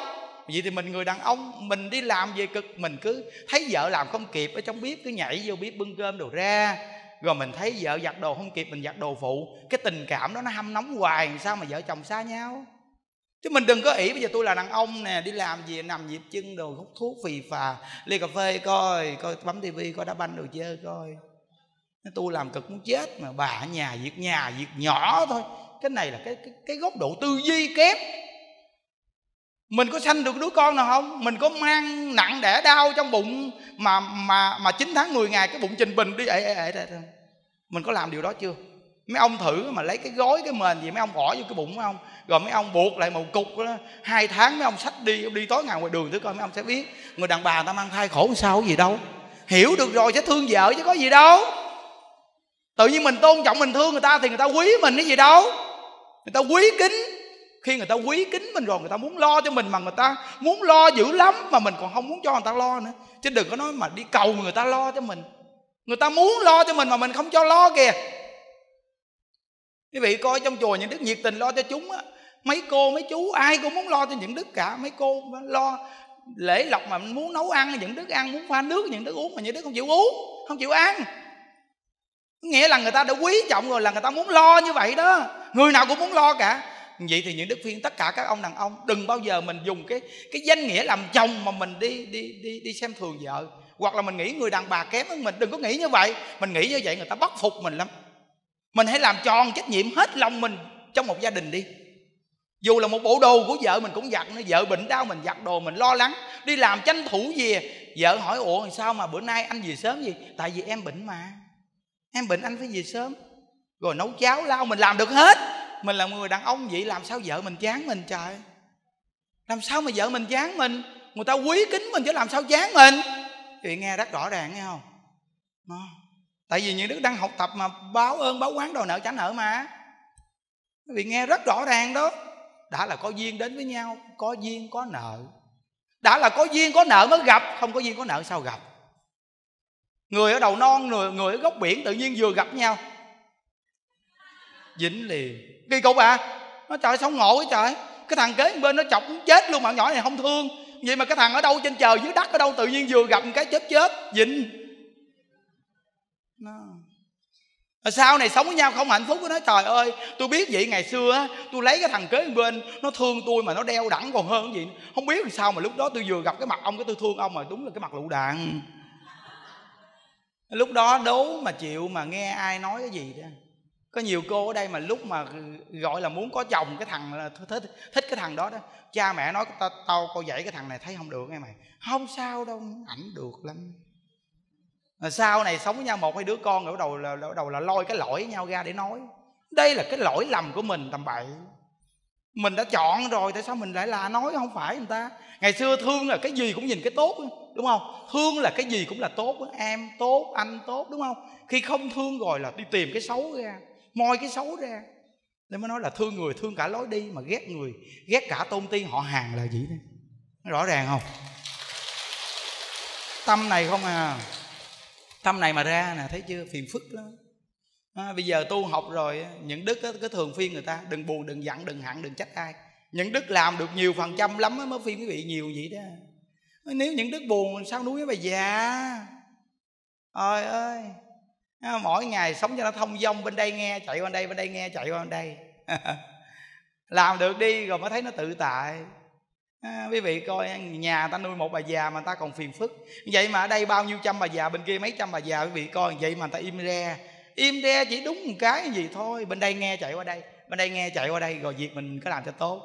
Vậy thì mình người đàn ông, mình đi làm về cực, mình cứ thấy vợ làm không kịp ở trong bếp, cứ nhảy vô bếp bưng cơm đồ ra. Rồi mình thấy vợ giặt đồ không kịp, mình giặt đồ phụ. Cái tình cảm đó nó hâm nóng hoài sao mà vợ chồng xa nhau? Chứ mình đừng có ỷ bây giờ tôi là đàn ông nè đi làm gì nằm nhịp chân đồ hút thuốc phì phà ly cà phê coi coi bấm tivi coi đá banh đồ chơi coi. Tôi làm cực muốn chết mà bà ở nhà việc nhà việc nhỏ thôi. Cái này là cái cái, cái góc độ tư duy kém. Mình có sanh được đứa con nào không? Mình có mang nặng đẻ đau trong bụng mà mà mà chín tháng 10 ngày cái bụng trình bình đi. Ệ ệ ệ ệ mình có làm điều đó chưa? Mấy ông thử mà lấy cái gói, cái mền gì, mấy ông bỏ vô cái bụng mấy ông. Rồi mấy ông buộc lại một cục đó. Hai tháng mấy ông sách đi đi tối ngày ngoài đường thử coi mấy ông sẽ biết. Người đàn bà người ta mang thai khổ sao, gì đâu. Hiểu được rồi sẽ thương vợ chứ có gì đâu. Tự nhiên mình tôn trọng, mình thương người ta thì người ta quý mình cái gì đâu. Người ta quý kính. Khi người ta quý kính mình rồi, người ta muốn lo cho mình mà người ta muốn lo dữ lắm mà mình còn không muốn cho người ta lo nữa. Chứ đừng có nói mà đi cầu người ta lo cho mình. Người ta muốn lo cho mình mà mình không cho lo kìa quý vị coi trong chùa những đức nhiệt tình lo cho chúng á, mấy cô, mấy chú, ai cũng muốn lo cho những đức cả. Mấy cô lo lễ lộc mà muốn nấu ăn, những đức ăn, muốn pha nước, những đức uống mà những đức không chịu uống, không chịu ăn. Nghĩa là người ta đã quý trọng rồi, là người ta muốn lo như vậy đó. Người nào cũng muốn lo cả. Vậy thì những đức phiên tất cả các ông đàn ông, đừng bao giờ mình dùng cái cái danh nghĩa làm chồng mà mình đi đi đi đi xem thường vợ. Hoặc là mình nghĩ người đàn bà kém hơn mình. Đừng có nghĩ như vậy. Mình nghĩ như vậy người ta bắt phục mình lắm mình hãy làm tròn trách nhiệm hết lòng mình trong một gia đình đi. Dù là một bộ đồ của vợ mình cũng giặt nó vợ bệnh đau mình giặt đồ mình lo lắng, đi làm tranh thủ về. Vợ hỏi, ủa sao mà bữa nay anh về sớm gì tại vì em bệnh mà. Em bệnh anh phải về sớm. Rồi nấu cháo lao mình làm được hết. Mình là người đàn ông vậy, làm sao vợ mình chán mình trời? Làm sao mà vợ mình chán mình? Người ta quý kính mình chứ làm sao chán mình? Chị nghe rất rõ ràng, nghe không tại vì những đứa đang học tập mà báo ơn, báo quán đòi nợ trả nợ mà. Quý vị nghe rất rõ ràng đó. Đã là có duyên đến với nhau, có duyên, có nợ. Đã là có duyên, có nợ mới gặp, không có duyên, có nợ sao gặp? Người ở đầu non, người người ở góc biển tự nhiên vừa gặp nhau. Dính liền. Kỳ cục à? Nó trời sống ngộ cái trời? Cái thằng kế bên nó chọc chết luôn mà nhỏ này không thương. Vậy mà cái thằng ở đâu trên trời, dưới đất ở đâu tự nhiên vừa gặp một cái chết chết. Dính nó. Sau này sống với nhau không hạnh phúc, nó nói, trời ơi, tôi biết vậy ngày xưa á, tôi lấy cái thằng kế bên, nó thương tôi mà nó đeo đẳng còn hơn cái gì không biết làm sao mà lúc đó tôi vừa gặp cái mặt ông cái tôi thương ông mà đúng là cái mặt lụ đạn. Lúc đó đố mà chịu mà nghe ai nói cái gì đó. Có nhiều cô ở đây mà lúc mà gọi là muốn có chồng cái thằng là thích thích cái thằng đó đó, cha mẹ nói, tao tao cô dạy cái thằng này thấy không được nghe mày. Không sao đâu, ảnh được lắm mà sau này sống với nhau, một hai đứa con ở đầu là bắt đầu là lôi cái lỗi nhau ra để nói. Đây là cái lỗi lầm của mình, tầm bậy. Mình đã chọn rồi, tại sao mình lại là nói không phải người ta? Ngày xưa thương là cái gì cũng nhìn cái tốt đúng không? Thương là cái gì cũng là tốt em tốt, anh tốt, đúng không? Khi không thương rồi là đi tìm cái xấu ra, moi cái xấu ra. Nên mới nói là thương người, thương cả lối đi, mà ghét người, ghét cả tôn ti họ hàng là gì đấy rõ ràng không? Tâm này không à tâm này mà ra nè thấy chưa? Phiền phức lắm. À, bây giờ tu học rồi những đức cứ thường phiên người ta đừng buồn đừng giận đừng hận đừng trách ai. Những đức làm được nhiều phần trăm lắm mới phiên quý vị nhiều vậy đó. Nếu những đức buồn sao núi với bà già? Ôi ơi! À, mỗi ngày sống cho nó thông dong bên đây nghe chạy qua đây bên đây nghe chạy qua bên đây. Làm được đi rồi mới thấy nó tự tại à, quý vị coi nhà ta nuôi một bà già mà ta còn phiền phức. Vậy mà ở đây bao nhiêu trăm bà già bên kia mấy trăm bà già quý vị coi vậy mà ta im re. Im re chỉ đúng một cái gì thôi. Bên đây nghe chạy qua đây bên đây nghe chạy qua đây rồi việc mình có làm cho tốt.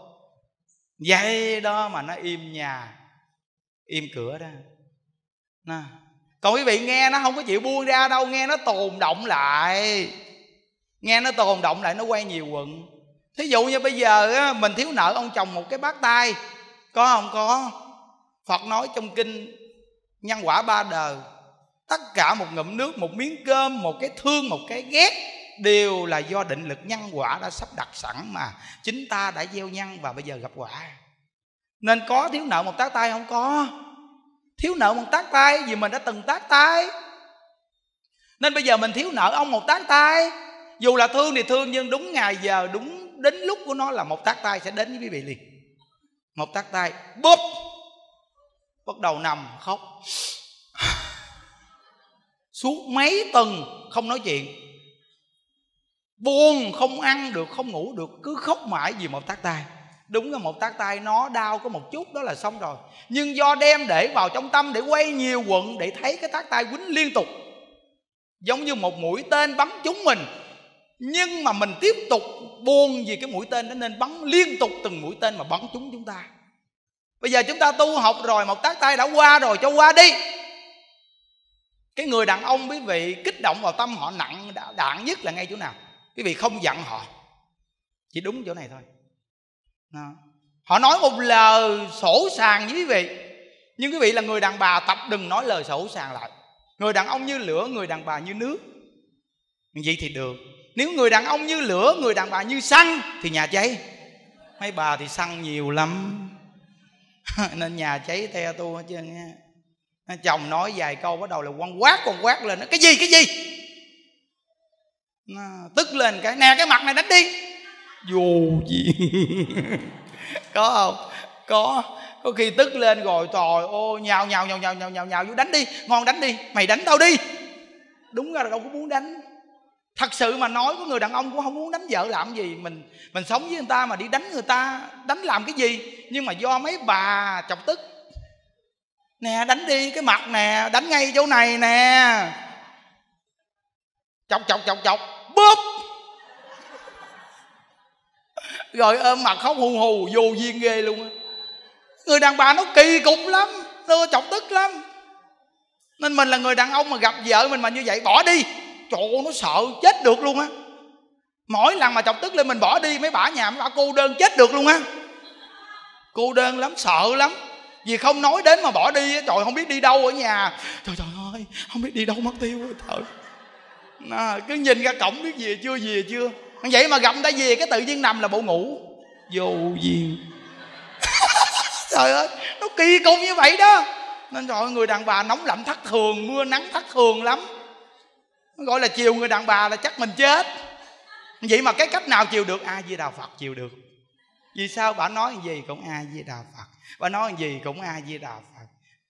Vậy đó mà nó im nhà im cửa đó. Nè còn quý vị nghe nó không có chịu buông ra đâu nghe nó tồn động lại. Nghe nó tồn động lại nó quay nhiều quận. Thí dụ như bây giờ á, mình thiếu nợ ông chồng một cái bát tay có không? Có. Phật nói trong kinh, nhân quả ba đời, tất cả một ngụm nước, một miếng cơm, một cái thương, một cái ghét đều là do định lực nhân quả đã sắp đặt sẵn mà. Chính ta đã gieo nhân và bây giờ gặp quả. Nên có thiếu nợ một tác tay không? Có. Thiếu nợ một tác tay vì mình đã từng tác tay. Nên bây giờ mình thiếu nợ ông một tác tay. Dù là thương thì thương nhưng đúng ngày giờ, đúng đến lúc của nó là một tác tay sẽ đến với quý vị liền một tát tay bóp bắt đầu nằm, khóc. Suốt mấy tuần không nói chuyện. Buồn, không ăn được, không ngủ được, cứ khóc mãi vì một tác tay. Đúng là một tác tay nó đau có một chút, đó là xong rồi. Nhưng do đem để vào trong tâm để quay nhiều quận, để thấy cái tác tay quýnh liên tục. Giống như một mũi tên bắn trúng mình nhưng mà mình tiếp tục buồn vì cái mũi tên đó nên bắn liên tục từng mũi tên mà bắn trúng chúng ta. Bây giờ chúng ta tu học rồi, một tác tay đã qua rồi, cho qua đi. Cái người đàn ông quý vị kích động vào tâm họ nặng đạn nhất là ngay chỗ nào? Quý vị không giận họ, chỉ đúng chỗ này thôi. Đó. họ nói một lời sổ sàng với quý vị, nhưng quý vị là người đàn bà, tập đừng nói lời sổ sàng lại. Người đàn ông như lửa, người đàn bà như nước. Vậy thì được nếu người đàn ông như lửa, người đàn bà như xăng thì nhà cháy. Mấy bà thì xăng nhiều lắm. Nên nhà cháy theo tôi hết trơn nha chồng nói vài câu, bắt đầu là quăng quát quăng quát lên. Cái gì cái gì? Tức lên cái, nè, cái mặt này đánh đi. Vô gì? Có không? Có. Có khi tức lên rồi, trời ô nhào nhào nhào nhào nhào nhào nhào vô đánh đi. Ngon, đánh đi. Mày đánh tao đi. Đúng ra là đâu có muốn đánh thật sự mà nói, có người đàn ông cũng không muốn đánh vợ làm gì. Mình mình sống với người ta mà đi đánh người ta, đánh làm cái gì? Nhưng mà do mấy bà chọc tức. Nè, đánh đi cái mặt nè, đánh ngay chỗ này nè. Chọc chọc chọc chọc. Bóp rồi ôm mặt khóc hù hù, vô duyên ghê luôn người đàn bà nó kỳ cục lắm, nó chọc tức lắm. Nên mình là người đàn ông mà gặp vợ mình mà như vậy, bỏ đi trời nó sợ chết được luôn á. Mỗi lần mà chọc tức lên mình bỏ đi mấy bả nhà mấy bả cô đơn chết được luôn á. Cô đơn lắm sợ lắm. Vì không nói đến mà bỏ đi trời không biết đi đâu ở nhà. Trời trời ơi không biết đi đâu mất tiêu rồi trời. À, cứ nhìn ra cổng biết về chưa về chưa? Vậy mà gặp người ta về cái tự nhiên nằm là bộ ngủ. Vô duyên. Trời ơi nó kỳ cục như vậy đó. Nên rồi người đàn bà nóng lạnh thất thường mưa nắng thất thường lắm gọi là chiều người đàn bà là chắc mình chết. Vậy mà cái cách nào chiều được? A di đà phật chiều được. Vì sao? Bà nói gì cũng a di đà phật. Bà nói gì cũng a di đà phật.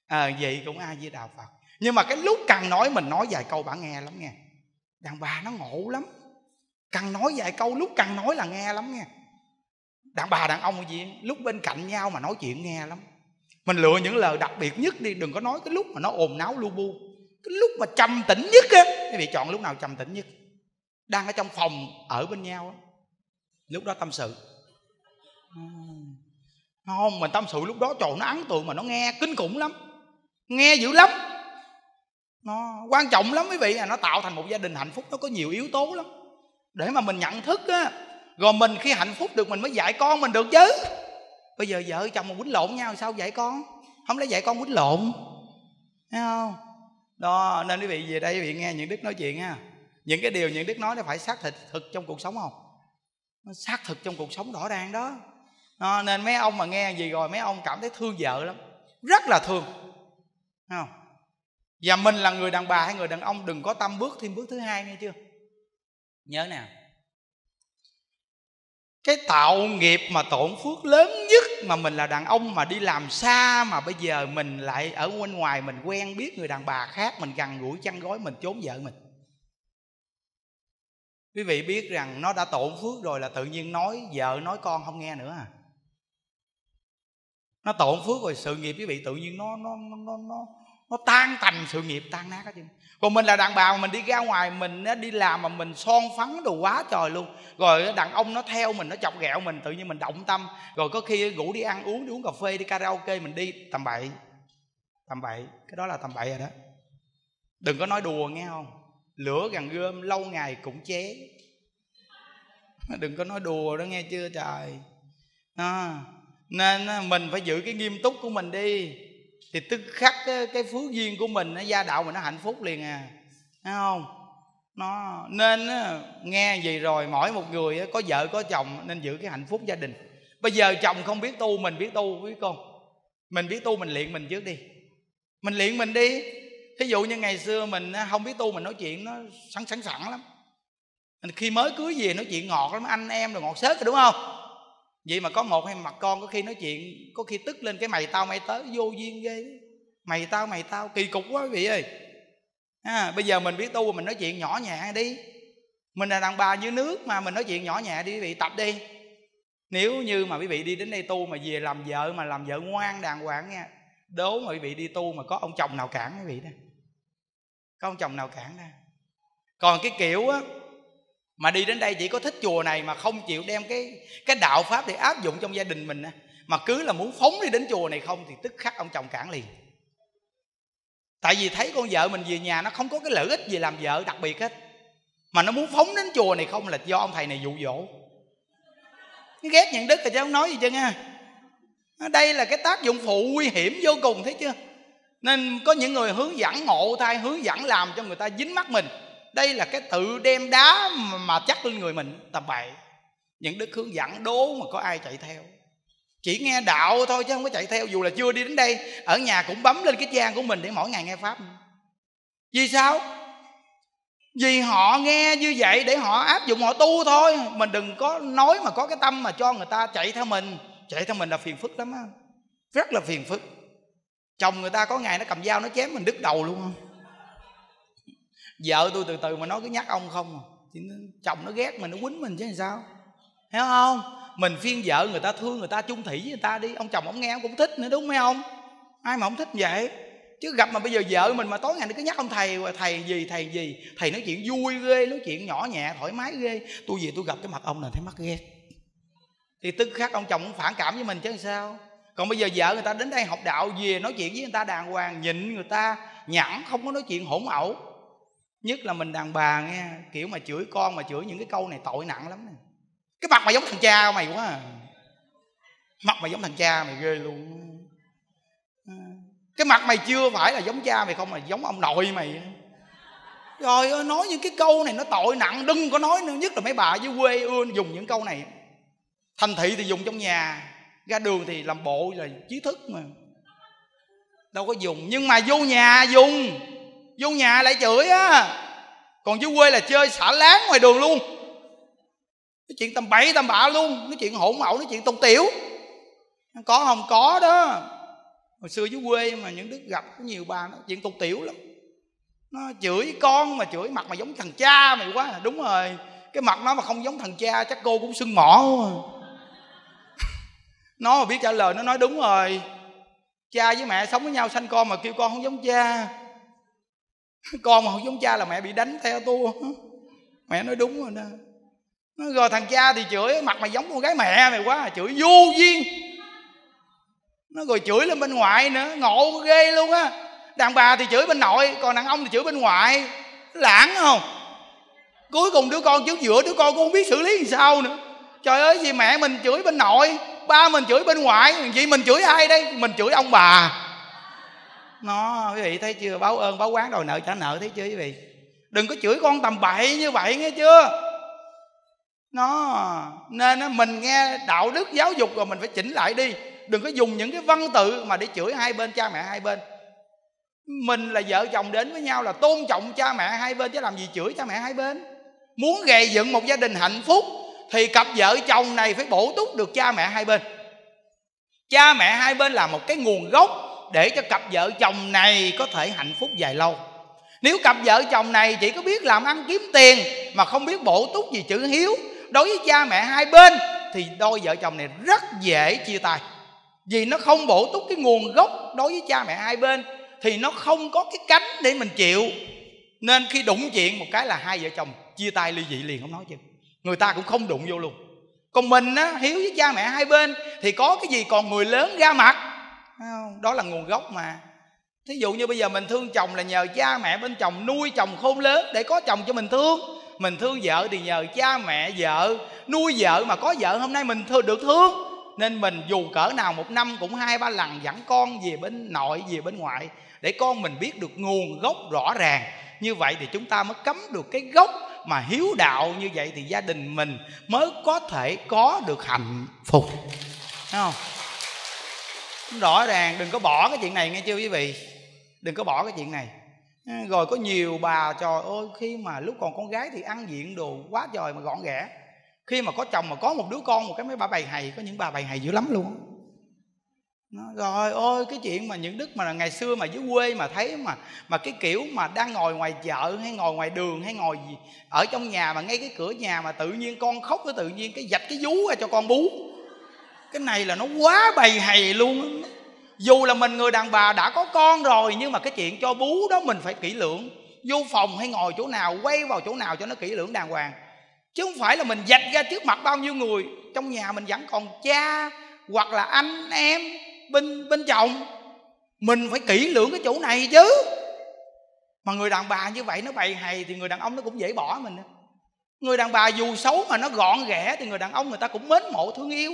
À, vậy cũng a di đà phật. Nhưng mà cái lúc cần nói mình nói vài câu bà nghe lắm nghe. Đàn bà nó ngộ lắm. Cần nói vài câu lúc cần nói là nghe lắm nghe. Đàn bà đàn ông gì? Lúc bên cạnh nhau mà nói chuyện nghe lắm. Mình lựa những lời đặc biệt nhất đi đừng có nói cái lúc mà nó ồn náo lu bu cái lúc mà trầm tĩnh nhất á quý vị chọn lúc nào trầm tĩnh nhất? Đang ở trong phòng, ở bên nhau lúc đó tâm sự. À, không mình tâm sự lúc đó trời nó ấn tượng mà nó nghe, kinh khủng lắm. Nghe dữ lắm. Nó quan trọng lắm quý vị à nó tạo thành một gia đình hạnh phúc, nó có nhiều yếu tố lắm. Để mà mình nhận thức á, rồi mình khi hạnh phúc được mình mới dạy con mình được chứ. Bây giờ vợ chồng mà quýnh lộn nhau sao dạy con? Không lấy dạy con quýnh lộn? Thấy không? Đó nên quý vị về đây quý vị nghe những đức nói chuyện ha. Những cái điều những đức nói nó phải xác thực thực trong cuộc sống không? Nó xác thực trong cuộc sống rõ ràng đó. Đó, nên mấy ông mà nghe gì rồi mấy ông cảm thấy thương vợ lắm. Rất là thương. Thấy không? Và mình là người đàn bà hay người đàn ông đừng có tâm bước thêm bước thứ hai nghe chưa? Nhớ nè cái tạo nghiệp mà tổn phước lớn nhất mà mình là đàn ông mà đi làm xa mà bây giờ mình lại ở bên ngoài mình quen biết người đàn bà khác, mình gần gũi chăn gói, mình trốn vợ mình. Quý vị biết rằng nó đã tổn phước rồi là tự nhiên nói, vợ nói con không nghe nữa à. Nó tổn phước rồi sự nghiệp quý vị tự nhiên nó nó nó nó nó tan thành sự nghiệp tan nát hết trơn. Còn mình là đàn bà mà mình đi ra ngoài mình đi làm mà mình son phấn đồ quá trời luôn. Rồi đàn ông nó theo mình nó chọc ghẹo mình tự nhiên mình động tâm. Rồi có khi ngủ đi ăn uống đi uống cà phê đi karaoke mình đi. Tầm bậy tầm bậy cái đó là tầm bậy rồi đó. Đừng có nói đùa nghe không? Lửa gần gươm lâu ngày cũng chế. đừng có nói đùa đó nghe chưa trời? À, nên mình phải giữ cái nghiêm túc của mình đi thì tức khắc cái, cái phước duyên của mình nó gia đạo mình nó hạnh phúc liền à. Thấy không? Nó nên nghe gì rồi mỗi một người có vợ có chồng nên giữ cái hạnh phúc gia đình. Bây giờ chồng không biết tu mình biết tu quý con mình biết tu mình luyện mình trước đi. Mình luyện mình đi. Thí dụ như ngày xưa mình không biết tu mình nói chuyện nó sẵn sẵn sẵn lắm. Khi mới cưới về nói chuyện ngọt lắm. Anh em rồi ngọt sớt rồi đúng không? Vậy mà có một hay mặt con có khi nói chuyện có khi tức lên cái mày tao mày tới vô duyên ghê. Mày tao mày tao kỳ cục quá quý vị ơi. À, bây giờ mình biết tu mình nói chuyện nhỏ nhẹ đi. Mình là đàn bà như nước mà mình nói chuyện nhỏ nhẹ đi quý vị tập đi. Nếu như mà quý vị đi đến đây tu mà về làm vợ mà làm vợ ngoan đàng hoàng nha đố mà quý vị đi tu mà có ông chồng nào cản quý vị đó? Có ông chồng nào cản đó còn cái kiểu á mà đi đến đây chỉ có thích chùa này mà không chịu đem cái cái đạo pháp để áp dụng trong gia đình mình mà cứ là muốn phóng đi đến chùa này không thì tức khắc ông chồng cản liền. Tại vì thấy con vợ mình về nhà nó không có cái lợi ích gì làm vợ đặc biệt hết. Mà nó muốn phóng đến chùa này không là do ông thầy này dụ dỗ. Nó ghét nhận đức thì chứ không nói gì chứ nha. Đây là cái tác dụng phụ nguy hiểm vô cùng, thấy chưa? Nên có những người hướng dẫn ngộ thay hướng dẫn làm cho người ta dính mắt mình đây là cái tự đem đá mà chắc lên người mình tầm bậy. Những đức hướng dẫn đố mà có ai chạy theo. Chỉ nghe đạo thôi chứ không có chạy theo, dù là chưa đi đến đây, ở nhà cũng bấm lên cái trang của mình để mỗi ngày nghe pháp. Vì sao? Vì họ nghe như vậy để họ áp dụng, họ tu thôi. Mình đừng có nói mà có cái tâm mà cho người ta chạy theo mình. Chạy theo mình là phiền phức lắm á. Rất là phiền phức. Chồng người ta có ngày nó cầm dao nó chém mình đứt đầu luôn. không vợ tôi từ từ mà nói cứ nhắc ông không à. thì chồng nó ghét mình, nó quýnh mình chứ làm sao? Hiểu không? Mình phiên vợ người ta thương người ta, chung thủy với người ta đi. Ông chồng ông nghe ông cũng thích nữa, đúng không? Ai mà không thích vậy? Chứ gặp mà bây giờ vợ mình mà tối ngày nó cứ nhắc ông thầy thầy gì thầy gì? Thầy nói chuyện vui ghê, nói chuyện nhỏ nhẹ, thoải mái ghê. Tôi về tôi gặp cái mặt ông này thấy mắt ghét. Thì tức khắc ông chồng cũng phản cảm với mình chứ làm sao? Còn bây giờ vợ người ta đến đây học đạo về, nói chuyện với người ta đàng hoàng, nhịn người ta, nhẵn, không có nói chuyện hỗn ẩu nhất là mình đàn bà nghe, kiểu mà chửi con mà chửi những cái câu này tội nặng lắm cái mặt mày giống thằng cha mày quá à. mặt mày giống thằng cha mày ghê luôn cái mặt mày chưa phải là giống cha mày không, mà giống ông nội mày rồi nói những cái câu này nó tội nặng, đừng có nói nữa. Nhất là mấy bà dưới quê ưa dùng những câu này. Thành thị thì dùng trong nhà, ra đường thì làm bộ là trí thức mà. Đâu có dùng, nhưng mà vô nhà dùng vô nhà lại chửi á. Còn dưới quê là chơi xả láng ngoài đường luôn. Nói chuyện tầm bậy tầm bạ luôn. Nói chuyện hỗn ẩu nói chuyện tông tiểu. Có không có đó. Hồi xưa dưới quê mà những đứa gặp có nhiều bà nói chuyện tục tiểu lắm. Nó chửi con mà chửi mặt mà giống thằng cha mày quá à. đúng rồi. Cái mặt nó mà không giống thằng cha, chắc cô cũng sưng mỏ à. nó mà biết trả lời, nó nói đúng rồi. Cha với mẹ sống với nhau sanh con mà kêu con không giống cha con mà không giống cha là mẹ bị đánh theo tua. Mẹ nói đúng rồi đó. Nó rồi thằng cha thì chửi, mặt mày giống con gái mẹ mày quá, chửi vô duyên. Nó rồi chửi lên bên ngoại nữa, ngộ ghê luôn á. Đàn bà thì chửi bên nội, còn đàn ông thì chửi bên ngoại. Lãng không? Cuối cùng đứa con trước giữa, đứa con cũng không biết xử lý làm sao nữa. Trời ơi gì mẹ mình chửi bên nội, ba mình chửi bên ngoại, vậy mình chửi ai đây? Mình chửi ông bà nó, quý vị thấy chưa? Báo ơn, báo quán đòi nợ trả nợ, thấy chưa, quý vị? Đừng có chửi con tầm bậy như vậy, nghe chưa? Nó, nên mình nghe đạo đức giáo dục rồi mình phải chỉnh lại đi. Đừng có dùng những cái văn tự mà để chửi hai bên, cha mẹ hai bên. Mình là vợ chồng đến với nhau là tôn trọng cha mẹ hai bên, chứ làm gì chửi cha mẹ hai bên? Muốn gây dựng một gia đình hạnh phúc thì cặp vợ chồng này phải bổ túc được cha mẹ hai bên. Cha mẹ hai bên là một cái nguồn gốc để cho cặp vợ chồng này có thể hạnh phúc dài lâu. Nếu cặp vợ chồng này chỉ có biết làm ăn kiếm tiền mà không biết bổ túc gì chữ hiếu, đối với cha mẹ hai bên thì đôi vợ chồng này rất dễ chia tay. Vì nó không bổ túc cái nguồn gốc đối với cha mẹ hai bên thì nó không có cái cánh để mình chịu. Nên khi đụng chuyện một cái là hai vợ chồng chia tay ly dị liền, không nói chứ. Người ta cũng không đụng vô luôn. Còn mình á, hiếu với cha mẹ hai bên thì có cái gì còn người lớn ra mặt đó là nguồn gốc mà. Thí dụ như bây giờ mình thương chồng là nhờ cha mẹ bên chồng nuôi chồng khôn lớn để có chồng cho mình thương. Mình thương vợ thì nhờ cha mẹ, vợ, nuôi vợ mà có vợ hôm nay mình thương, được thương. Nên mình dù cỡ nào một năm cũng hai ba lần dẫn con về bên nội, về bên ngoại để con mình biết được nguồn gốc rõ ràng. Như vậy thì chúng ta mới cấm được cái gốc mà hiếu đạo như vậy thì gia đình mình mới có thể có được hạnh phúc. Đúng không? Rõ ràng đừng có bỏ cái chuyện này nghe chưa quý vị? Đừng có bỏ cái chuyện này. Ờ, rồi có nhiều bà trời ơi khi mà lúc còn con gái thì ăn diện đồ quá trời mà gọn ghẽ khi mà có chồng mà có một đứa con một cái mấy bà bày hầy có những bà bày hầy dữ lắm luôn. Nó, rồi ôi cái chuyện mà những đức mà ngày xưa mà dưới quê mà thấy mà mà cái kiểu mà đang ngồi ngoài chợ hay ngồi ngoài đường hay ngồi gì ở trong nhà mà ngay cái cửa nhà mà tự nhiên con khóc cái tự nhiên cái dạch cái vú ra cho con bú cái này là nó quá bày hầy luôn dù là mình người đàn bà đã có con rồi, nhưng mà cái chuyện cho bú đó mình phải kỹ lưỡng. Vô phòng hay ngồi chỗ nào, quay vào chỗ nào cho nó kỹ lưỡng đàng hoàng. Chứ không phải là mình dạch ra trước mặt bao nhiêu người. Trong nhà mình vẫn còn cha hoặc là anh, em, bên bên chồng. Mình phải kỹ lưỡng cái chỗ này chứ. Mà người đàn bà như vậy nó bày hầy thì người đàn ông nó cũng dễ bỏ mình người đàn bà dù xấu mà nó gọn ghẽ thì người đàn ông người ta cũng mến mộ thương yêu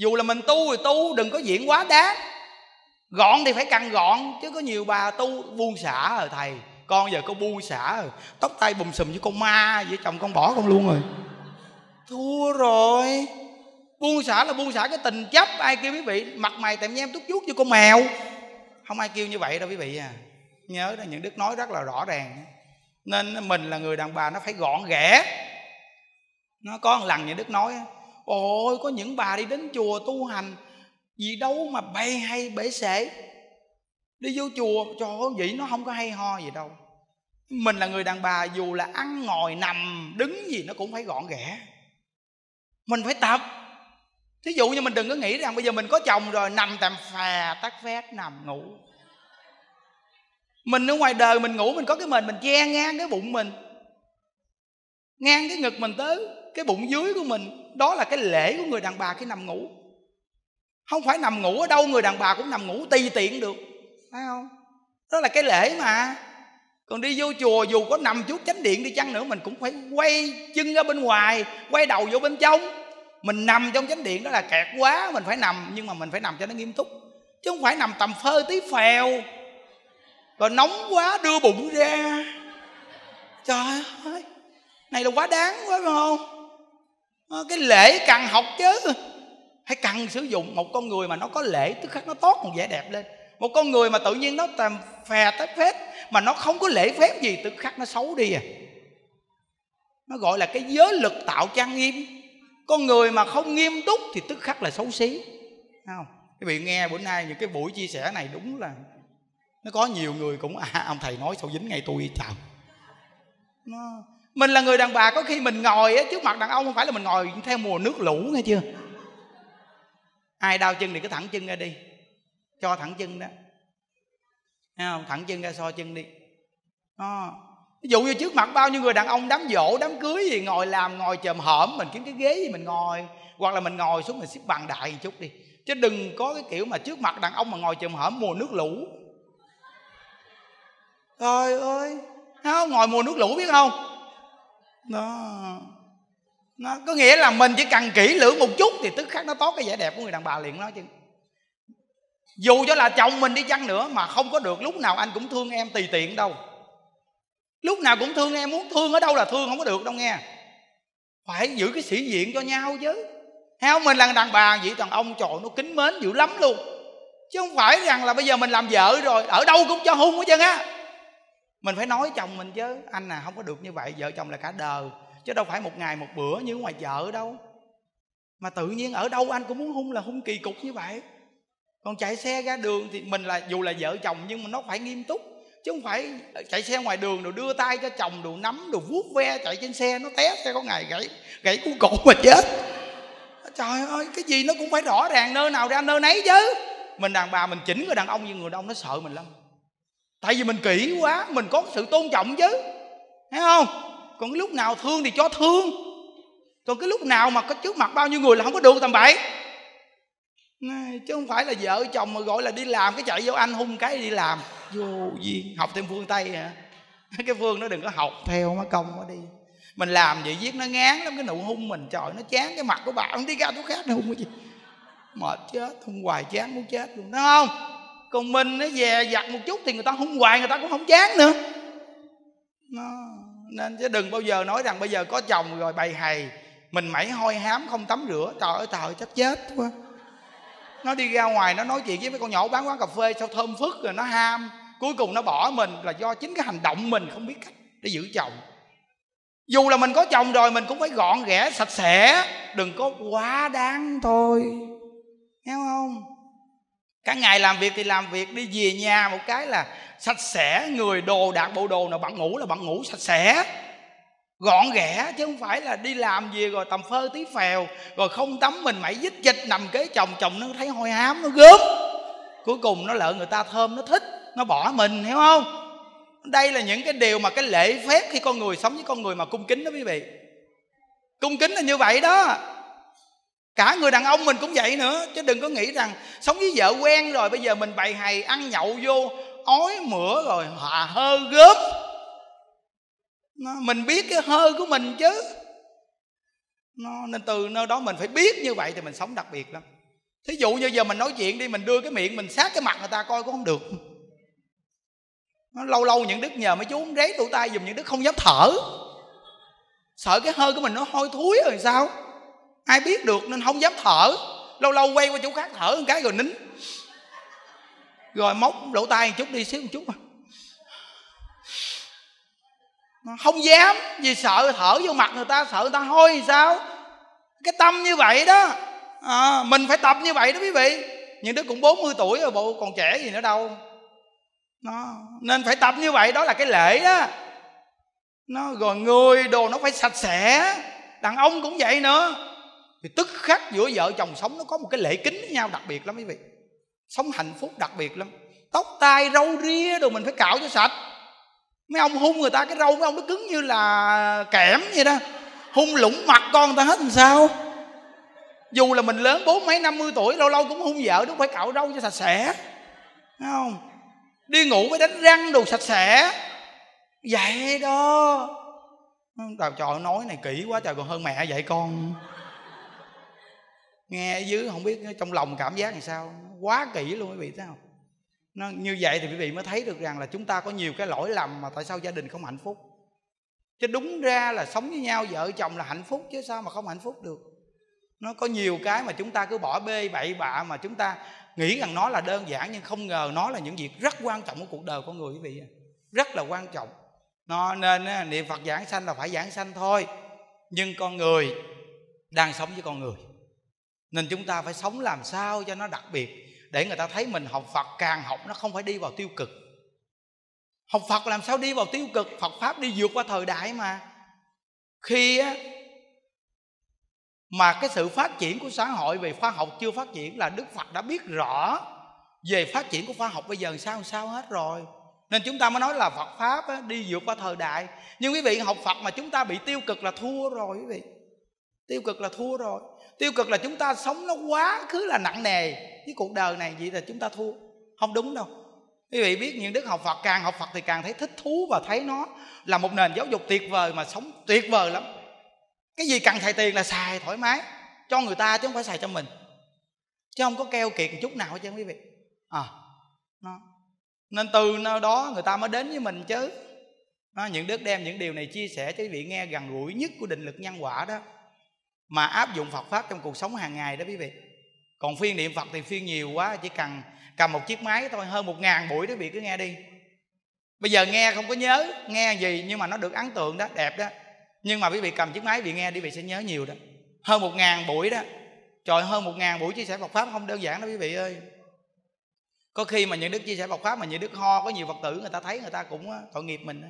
dù là mình tu thì tu, đừng có diễn quá đáng. Gọn thì phải cần gọn, chứ có nhiều bà tu buông xả rồi, thầy. Con giờ con buông xả rồi, tóc tay bùm xùm với con ma với chồng con bỏ con luôn rồi. Thua rồi. Buông xả là buông xả cái tình chấp, ai kêu quý vị, mặt mày tèm nhem tút chuốt như con mèo. Không ai kêu như vậy đâu quý vị à. Nhớ đó, những đức nói rất là rõ ràng. Nên mình là người đàn bà nó phải gọn ghẽ. Nó có một lần những đức nói ôi, có những bà đi đến chùa tu hành gì đâu mà bay hay bể sể. Đi vô chùa cho vậy nó không có hay ho gì đâu. Mình là người đàn bà, dù là ăn, ngồi, nằm, đứng gì nó cũng phải gọn ghẽ. Mình phải tập. Thí dụ như mình đừng có nghĩ rằng bây giờ mình có chồng rồi, nằm tạm phà, tắt vét, nằm ngủ. Mình ở ngoài đời mình ngủ, mình có cái mền, mình che ngang cái bụng mình. Ngang cái ngực mình tới cái bụng dưới của mình, đó là cái lễ của người đàn bà khi nằm ngủ. Không phải nằm ngủ ở đâu, người đàn bà cũng nằm ngủ tùy tiện được, phải không? Đó là cái lễ mà. Còn đi vô chùa dù có nằm chút chánh điện đi chăng nữa, mình cũng phải quay chân ra bên ngoài, quay đầu vô bên trong. Mình nằm trong chánh điện đó là kẹt quá, mình phải nằm, nhưng mà mình phải nằm cho nó nghiêm túc, chứ không phải nằm tầm phơ tí phèo. Rồi nóng quá đưa bụng ra. Trời ơi, này là quá đáng quá, phải không? Ờ, cái lễ cần học chứ. Hãy cần sử dụng một con người mà nó có lễ tức khắc nó tốt một vẻ đẹp lên. Một con người mà tự nhiên nó tầm phè tới phép mà nó không có lễ phép gì, tức khắc nó xấu đi à. Nó gọi là cái giới lực tạo trang nghiêm. Con người mà không nghiêm túc thì tức khắc là xấu xí. Không? Quý vị nghe bữa nay những cái buổi chia sẻ này đúng là nó có nhiều người cũng à ông thầy nói sao dính ngay tôi, chào. Nó mình là người đàn bà có khi mình ngồi á, trước mặt đàn ông không phải là mình ngồi theo mùa nước lũ nghe chưa? Ai đau chân thì cứ thẳng chân ra đi. Cho thẳng chân đó. Thấy không? Thẳng chân ra so chân đi. Đó. Ví dụ như trước mặt bao nhiêu người đàn ông đám dỗ đám cưới gì ngồi làm ngồi chồm hởm mình kiếm cái ghế gì mình ngồi. Hoặc là mình ngồi xuống mình xếp bằng đại một chút đi. Chứ đừng có cái kiểu mà trước mặt đàn ông mà ngồi chồm hởm mùa nước lũ. Trời ơi. Không? Ngồi mùa nước lũ biết không? Đó. Nó có nghĩa là mình chỉ cần kỹ lưỡng một chút thì tức khắc nó tốt cái vẻ đẹp của người đàn bà liền nói chứ. Dù cho là chồng mình đi chăng nữa mà không có được, lúc nào anh cũng thương em tùy tiện đâu. Lúc nào cũng thương em, muốn thương ở đâu là thương, không có được đâu nghe. Phải giữ cái sĩ diện cho nhau chứ. Heo mình là đàn bà, vậy đàn ông trời nó kính mến dữ lắm luôn. Chứ không phải rằng là bây giờ mình làm vợ rồi, ở đâu cũng cho hung hết trơn á mình phải nói chồng mình chứ. Anh à không có được như vậy, vợ chồng là cả đời. Chứ đâu phải một ngày, một bữa như ngoài chợ đâu. Mà tự nhiên ở đâu anh cũng muốn hung là hung kỳ cục như vậy. Còn chạy xe ra đường thì mình là, dù là vợ chồng nhưng mà nó phải nghiêm túc. Chứ không phải chạy xe ngoài đường rồi đưa tay cho chồng đồ nắm, đồ vuốt ve chạy trên xe, nó té xe có ngày gãy gãy cú cổ mà chết. Trời ơi, cái gì nó cũng phải rõ ràng nơi nào ra, nơi nấy chứ. Mình đàn bà mình chỉnh người đàn ông, nhưng người đàn ông nó sợ mình lắm tại vì mình kỹ quá, mình có sự tôn trọng chứ. Thấy không? Còn cái lúc nào thương thì cho thương. Còn cái lúc nào mà có trước mặt bao nhiêu người là không có được tầm bậy. Chứ không phải là vợ chồng mà gọi là đi làm, cái chạy vô anh hung cái đi làm. Vô duyên học thêm phương tây hả? Cái phương nó đừng có học, theo má công nó đi. Mình làm vậy viết nó ngán lắm, cái nụ hung mình, trời, nó chán cái mặt của bà. Không đi ra chỗ khác, nó hung cái gì? Mệt chết, hung hoài chán, muốn chết luôn. Đúng không? Còn mình nó về giặt một chút thì người ta không hoài, người ta cũng không chán nữa. Nó, nên chứ đừng bao giờ nói rằng bây giờ có chồng rồi bày hầy mình mẩy hôi hám không tắm rửa. Trời ơi, trời chắc chết quá. Nó đi ra ngoài, nó nói chuyện với mấy con nhỏ bán quán cà phê sao thơm phức rồi, nó ham. Cuối cùng nó bỏ mình là do chính cái hành động mình, không biết cách để giữ chồng. Dù là mình có chồng rồi, mình cũng phải gọn ghẽ, sạch sẽ, đừng có quá đáng thôi. Nghe không? Cả ngày làm việc thì làm việc, đi về nhà một cái là sạch sẽ, người đồ đạc bộ đồ nào bạn ngủ là bạn ngủ sạch sẽ. Gọn ghẽ, chứ không phải là đi làm gì rồi tầm phơ tí phèo, rồi không tắm mình mãi dít dịch nằm kế chồng chồng nó thấy hôi hám, nó gớm. Cuối cùng nó lỡ người ta thơm, nó thích, nó bỏ mình, hiểu không? Đây là những cái điều mà cái lễ phép khi con người sống với con người mà cung kính đó quý vị. Cung kính là như vậy đó cả người đàn ông mình cũng vậy nữa chứ đừng có nghĩ rằng sống với vợ quen rồi bây giờ mình bày hày ăn nhậu vô ói mửa rồi hòa hơ gớm nó, mình biết cái hơi của mình chứ. Nó, nên từ nơi đó mình phải biết như vậy thì mình sống đặc biệt lắm. Thí dụ như giờ mình nói chuyện đi mình đưa cái miệng mình sát cái mặt người ta coi cũng không được. Nó lâu lâu những đức nhờ mấy chú ré tụ tay dùm những đức không dám thở. Sợ cái hơi của mình nó hôi thúi rồi sao? Ai biết được nên không dám thở. Lâu lâu quay qua chỗ khác thở một cái rồi nín. Rồi móc lỗ tai một chút đi xíu một chút mà không dám vì sợ thở vô mặt người ta sợ người ta hôi thì sao? Cái tâm như vậy đó. À, mình phải tập như vậy đó quý vị. Những đứa cũng 40 tuổi rồi bộ còn trẻ gì nữa đâu. Nó nên phải tập như vậy đó là cái lễ đó. Nó rồi người đồ nó phải sạch sẽ. Đàn ông cũng vậy nữa thì tức khắc giữa vợ chồng sống nó có một cái lễ kính với nhau đặc biệt lắm quý vị. Sống hạnh phúc đặc biệt lắm. Tóc tai, râu ria đồ mình phải cạo cho sạch. Mấy ông hung người ta, cái râu mấy ông nó cứng như là kẽm vậy đó. Hung lũng mặt con người ta hết làm sao. Dù là mình lớn bốn mấy, năm mươi tuổi, lâu lâu cũng hung vợ, đúng phải cạo râu cho sạch sẽ. Thấy không? Đi ngủ phải đánh răng đồ sạch sẽ. Vậy đó. Tao, trời nói này kỹ quá, trời, còn hơn mẹ vậy con. Nghe ở dưới không biết trong lòng cảm giác làm sao. Quá kỹ luôn quý vị, thấy không? Nó như vậy thì quý vị mới thấy được rằng là chúng ta có nhiều cái lỗi lầm mà tại sao gia đình không hạnh phúc. Chứ đúng ra là sống với nhau vợ chồng là hạnh phúc chứ sao mà không hạnh phúc được. Nó có nhiều cái mà chúng ta cứ bỏ bê, bậy bạ mà chúng ta nghĩ rằng nó là đơn giản nhưng không ngờ nó là những việc rất quan trọng của cuộc đời con người quý vị rất là quan trọng. Nó nên niệm phật giảng sanh là phải giảng sanh thôi. Nhưng con người, đang sống với con người nên chúng ta phải sống làm sao cho nó đặc biệt để người ta thấy mình học phật càng học nó không phải đi vào tiêu cực. Học phật làm sao đi vào tiêu cực? Phật pháp đi vượt qua thời đại mà. Khi á mà cái sự phát triển của xã hội về khoa học chưa phát triển là đức phật đã biết rõ về phát triển của khoa học bây giờ sao sao hết rồi. Nên chúng ta mới nói là phật pháp á, đi vượt qua thời đại. Nhưng quý vị học phật mà chúng ta bị tiêu cực là thua rồi quý vị. Tiêu cực là thua rồi tiêu cực là chúng ta sống nó quá khứ là nặng nề với cuộc đời này vậy là chúng ta thua. Không đúng đâu. Quý vị biết những đức học phật càng học phật thì càng thấy thích thú và thấy nó là một nền giáo dục tuyệt vời mà sống tuyệt vời lắm. Cái gì cần xài tiền là xài thoải mái cho người ta chứ không phải xài cho mình. Chứ không có keo kiệt chút nào hết trơn quý vị. À nó nên từ nơi đó người ta mới đến với mình chứ. Nó, những đức đem những điều này chia sẻ cho quý vị nghe gần gũi nhất của định lực nhân quả đó mà áp dụng Phật pháp trong cuộc sống hàng ngày đó quý vị. Còn phiên niệm Phật thì phiên nhiều quá chỉ cần cầm một chiếc máy thôi hơn một ngàn buổi đó quý vị cứ nghe đi. Bây giờ nghe không có nhớ nghe gì nhưng mà nó được ấn tượng đó đẹp đó. Nhưng mà quý vị cầm chiếc máy bị nghe đi vị sẽ nhớ nhiều đó. Hơn một ngàn buổi đó. Trời hơn một ngàn buổi chia sẻ Phật pháp không đơn giản đó, quý vị ơi. Có khi mà những đức chia sẻ Phật pháp mà những đức ho có nhiều Phật tử người ta thấy người ta cũng ờ, tội nghiệp mình đó.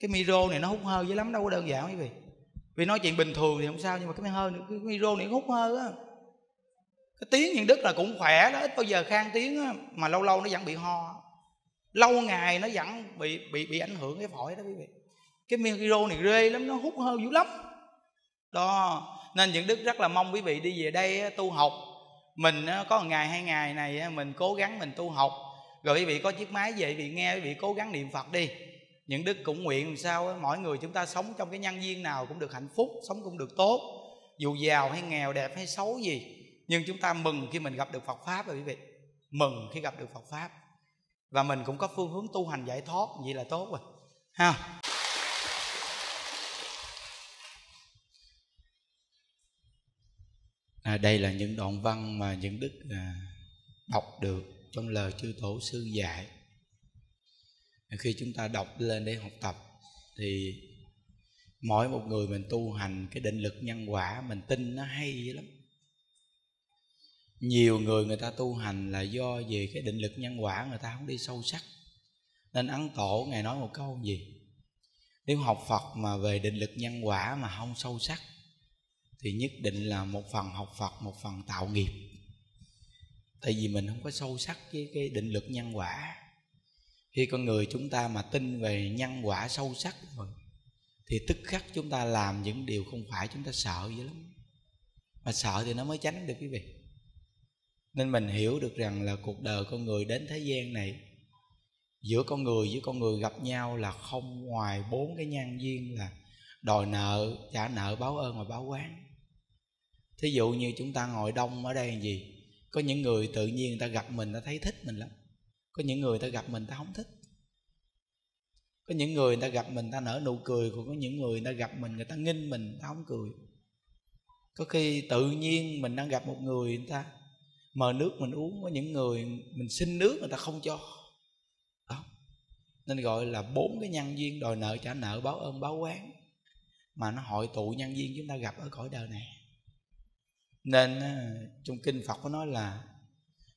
cái micro này nó hút hơi dữ lắm đâu có đơn giản quý vị vì nói chuyện bình thường thì không sao nhưng mà cái hơi cái micro này hút hơi á. Cái tiếng những đức là cũng khỏe đó ít bao giờ khang tiếng á, mà lâu lâu nó vẫn bị ho. Lâu ngày nó vẫn bị bị bị ảnh hưởng cái phổi đó quý vị. Cái micro này rê lắm nó hút hơi dữ lắm. Đó nên những đức rất là mong quý vị đi về đây tu học. Mình có một ngày hai ngày này mình cố gắng mình tu học. Rồi quý vị có chiếc máy về quý vị nghe quý vị cố gắng niệm phật đi những đức cũng nguyện làm sao mỗi người chúng ta sống trong cái nhân duyên nào cũng được hạnh phúc sống cũng được tốt. Dù giàu hay nghèo đẹp hay xấu gì nhưng chúng ta mừng khi mình gặp được phật pháp rồi quý vị. Mừng khi gặp được phật pháp. Và mình cũng có phương hướng tu hành giải thoát vậy là tốt rồi. Ha. À, đây là những đoạn văn mà những đức à, đọc được trong lời chư tổ sư dạy khi chúng ta đọc lên để học tập, thì mỗi một người mình tu hành cái định lực nhân quả mình tin nó hay lắm. Nhiều người người ta tu hành là do về cái định lực nhân quả người ta không đi sâu sắc. Nên ấn tổ ngài nói một câu gì? Nếu học phật mà về định lực nhân quả mà không sâu sắc, thì nhất định là một phần học phật, một phần tạo nghiệp. Tại vì mình không có sâu sắc với cái định lực nhân quả khi con người chúng ta mà tin về nhân quả sâu sắc rồi thì tức khắc chúng ta làm những điều không phải chúng ta sợ dữ lắm. Mà sợ thì nó mới tránh được quý vị. Nên mình hiểu được rằng là cuộc đời con người đến thế gian này, giữa con người với con người gặp nhau là không ngoài bốn cái nhân duyên là đòi nợ, trả nợ, báo ơn và báo quán. Thí dụ như chúng ta ngồi đông ở đây là gì, có những người tự nhiên người ta gặp mình ta thấy thích mình lắm có những người ta gặp mình ta không thích. Có những người người ta gặp mình ta nở nụ cười, còn có những người người ta gặp mình người ta nghinh mình ta không cười. Có khi tự nhiên mình đang gặp một người người ta mời nước mình uống, có những người mình xin nước người ta không cho. Đó. Nên gọi là bốn cái nhân duyên, đòi nợ trả nợ, báo ơn, báo quán. Mà nó hội tụ nhân duyên chúng ta gặp ở cõi đời này. Nên trong kinh phật có nói là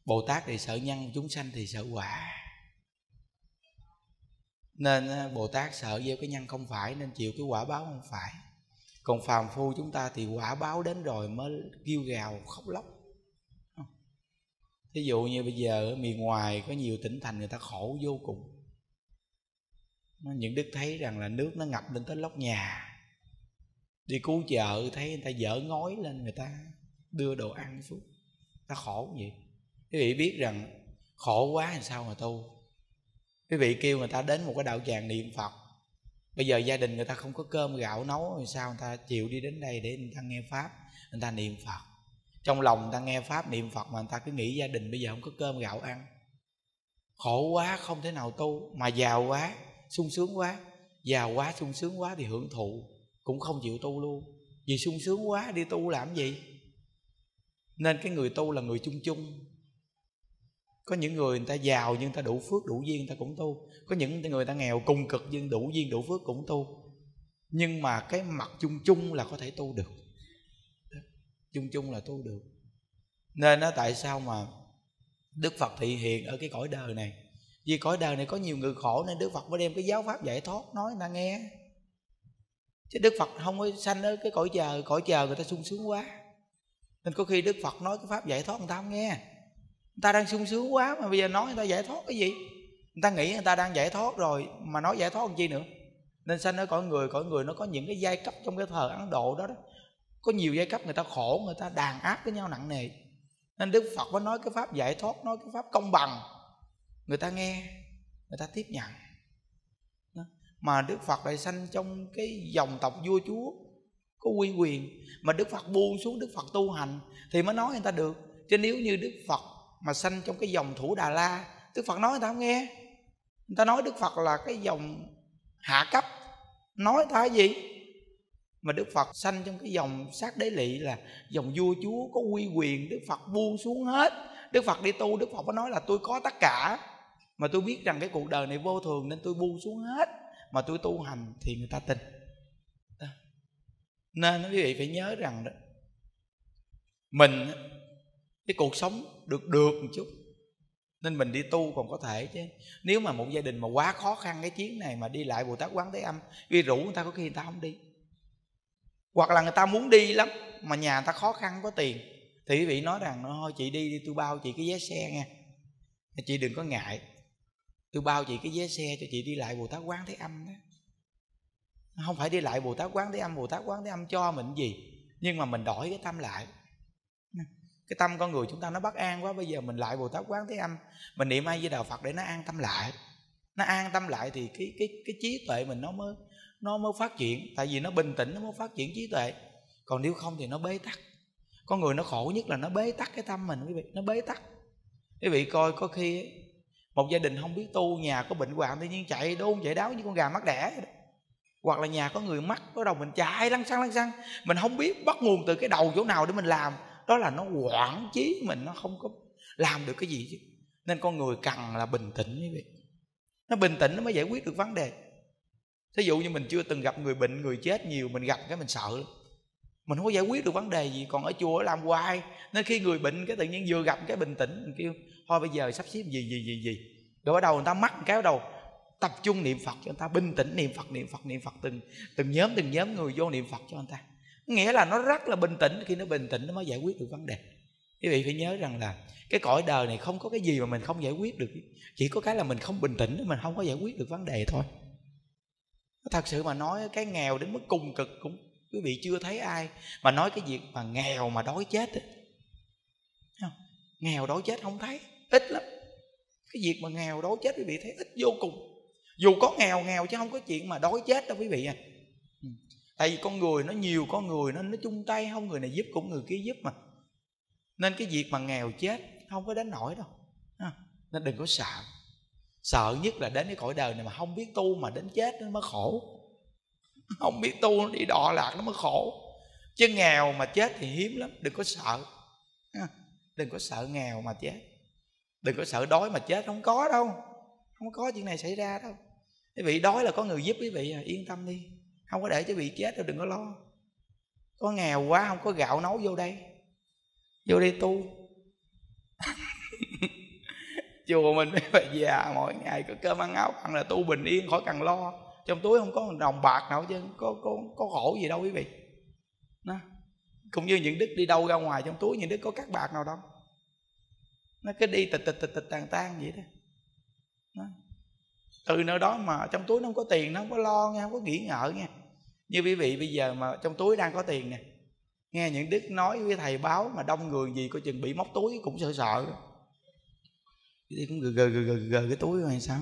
bồ tát thì sợ nhân, chúng sanh thì sợ quả. Nên bồ tát sợ gieo cái nhân không phải, nên chịu cái quả báo không phải. Còn phàm phu chúng ta thì quả báo đến rồi mới kêu gào, khóc lóc. Thí dụ như bây giờ ở miền ngoài có nhiều tỉnh thành người ta khổ vô cùng. Những đức thấy rằng là nước nó ngập lên tới lóc nhà. Đi cứu chợ thấy người ta dở ngói lên, người ta đưa đồ ăn xuống. Ta khổ vậy quý vị biết rằng khổ quá làm sao mà tu. Quý vị kêu người ta đến một cái đạo tràng niệm phật, bây giờ gia đình người ta không có cơm gạo nấu thì sao? Người ta chịu đi đến đây để người ta nghe pháp, người ta niệm phật. Trong lòng người ta nghe pháp, niệm phật mà người ta cứ nghĩ gia đình bây giờ không có cơm gạo ăn. Khổ quá, không thể nào tu, mà giàu quá, sung sướng quá. Giàu quá, sung sướng quá thì hưởng thụ, cũng không chịu tu luôn. Vì sung sướng quá đi tu làm gì? Nên cái người tu là người chung chung có những người người ta giàu nhưng người ta đủ phước, đủ duyên, người ta cũng tu. Có những người ta nghèo cùng cực nhưng đủ duyên, đủ phước cũng tu. Nhưng mà cái mặt chung chung là có thể tu được. Chung chung là tu được. Nên nó tại sao mà đức phật thị hiện ở cái cõi đời này? Vì cõi đời này có nhiều người khổ nên đức phật mới đem cái giáo pháp giải thoát, nói người ta nghe. Chứ đức phật không có sanh ở cái cõi chờ cõi chờ người ta sung sướng quá. Nên có khi đức phật nói cái pháp giải thoát người ta không nghe người ta đang sung sướng quá mà bây giờ nói người ta giải thoát cái gì? Người ta nghĩ người ta đang giải thoát rồi mà nói giải thoát làm chi nữa? Nên sanh ở cõi người cõi người nó có những cái giai cấp trong cái thời ấn độ đó đó. Có nhiều giai cấp người ta khổ, người ta đàn áp với nhau nặng nề. Nên đức phật mới nói cái pháp giải thoát, nói cái pháp công bằng. Người ta nghe, người ta tiếp nhận. Mà đức phật lại sanh trong cái dòng tộc vua chúa, có quy quyền. Mà đức phật buông xuống, đức phật tu hành thì mới nói người ta được. Chứ nếu như đức phật mà sanh trong cái dòng thủ đà la. Đức phật nói người ta không nghe. Người ta nói đức phật là cái dòng hạ cấp. Nói ta gì? Mà đức phật sanh trong cái dòng sát đế lị là dòng vua chúa có uy quyền, đức phật buông xuống hết. Đức phật đi tu, đức phật có nói là tôi có tất cả. Mà tôi biết rằng cái cuộc đời này vô thường nên tôi buông xuống hết. Mà tôi tu hành thì người ta tin. Nên quý vị phải nhớ rằng đó, mình cái cuộc sống được được một chút. Nên mình đi tu còn có thể chứ. Nếu mà một gia đình mà quá khó khăn cái chuyến này mà đi lại bồ tát quán thế âm vì rủ người ta có khi người ta không đi. Hoặc là người ta muốn đi lắm, mà nhà người ta khó khăn, có tiền. Thì quý vị nói rằng, thôi chị đi đi, tôi bao chị cái vé xe nha. Chị đừng có ngại. Tôi bao chị cái vé xe cho chị đi lại bồ tát quán thế âm đó. Không phải đi lại bồ tát quán thế âm, bồ tát quán thế âm cho mình gì, nhưng mà mình đổi cái tâm lại cái tâm con người chúng ta nó bất an quá, bây giờ mình lại bồ tát quán thế âm, mình niệm ai với đạo phật để nó an tâm lại. Nó an tâm lại thì cái cái cái trí tuệ mình nó mới nó mới phát triển. Tại vì nó bình tĩnh, nó mới phát triển trí tuệ. Còn nếu không thì nó bế tắc. Con người nó khổ nhất là nó bế tắc cái tâm mình, quý vị. Nó bế tắc. Quý vị coi, có khi một gia đình không biết tu, nhà có bệnh hoạn tự nhiên chạy đôn, chạy đáo như con gà mắc đẻ hoặc là nhà có người mắc, có đầu mình chạy lăn xăng lăn xăng. Mình không biết bắt nguồn từ cái đầu chỗ nào để mình làm đó là nó quản trí mình, nó không có làm được cái gì chứ. Nên con người cần là bình tĩnh quý vị nó bình tĩnh nó mới giải quyết được vấn đề. Thí dụ như mình chưa từng gặp người bệnh, người chết nhiều, mình gặp cái mình sợ lắm. Mình không có giải quyết được vấn đề gì. Còn ở chùa làm hoài, nên khi người bệnh cái tự nhiên vừa gặp cái bình tĩnh, mình kêu, thôi bây giờ sắp xếp gì gì gì gì? Rồi bắt đầu người ta mắc cái đầu, tập trung niệm phật cho người ta, bình tĩnh niệm phật niệm phật niệm phật, từng từng nhóm từng nhóm người vô niệm phật cho người ta nghĩa là nó rất là bình tĩnh khi nó bình tĩnh, nó mới giải quyết được vấn đề quý vị phải nhớ rằng là cái cõi đời này không có cái gì mà mình không giải quyết được chỉ có cái là mình không bình tĩnh, mình không có giải quyết được vấn đề thôi thật sự mà nói cái nghèo đến mức cùng cực cũng, quý vị chưa thấy ai mà nói cái việc mà nghèo mà đói chết ấy. Không? nghèo đói chết không thấy, ít lắm cái việc mà nghèo đói chết quý vị thấy ít vô cùng dù có nghèo nghèo chứ không có chuyện mà đói chết đâu quý vị à tại vì con người nó nhiều con người nó nó chung tay không người này giúp cũng người kia giúp mà. Nên cái việc mà nghèo chết không có đến nổi đâu nên đừng có sợ. Sợ nhất là đến cái cõi đời này mà không biết tu mà đến chết nó mới khổ. Không biết tu nó đi đọ lạc nó mới khổ. Chứ nghèo mà chết thì hiếm lắm đừng có sợ đừng có sợ nghèo mà chết. Đừng có sợ đói mà chết không có đâu. Không có chuyện này xảy ra đâu. Quý vị đói là có người giúp quý vị à, yên tâm đi không có để cho bị chết đâu, đừng có lo. Có nghèo quá, không có gạo nấu vô đây. Vô đây tu. Chùa mình mới phải già, mỗi ngày có cơm ăn áo ăn là tu bình yên, khỏi cần lo. Trong túi không có đồng bạc nào chứ có có có khổ gì đâu quý vị. Nó, cũng như những đức đi đâu ra ngoài, trong túi những đức có các bạc nào đâu. Nó cứ đi tịch tịch tịch tịch tàn tan vậy đó. nó từ nơi đó mà trong túi nó không có tiền nó không có lo nghe không có nghĩ ngợi nghe. Như quý vị bây giờ mà trong túi đang có tiền nè nghe những đức nói với thầy báo mà đông người gì coi chừng bị móc túi cũng sợ sợ. Đi cũng gờ gờ gờ gờ, cái túi rồi sao?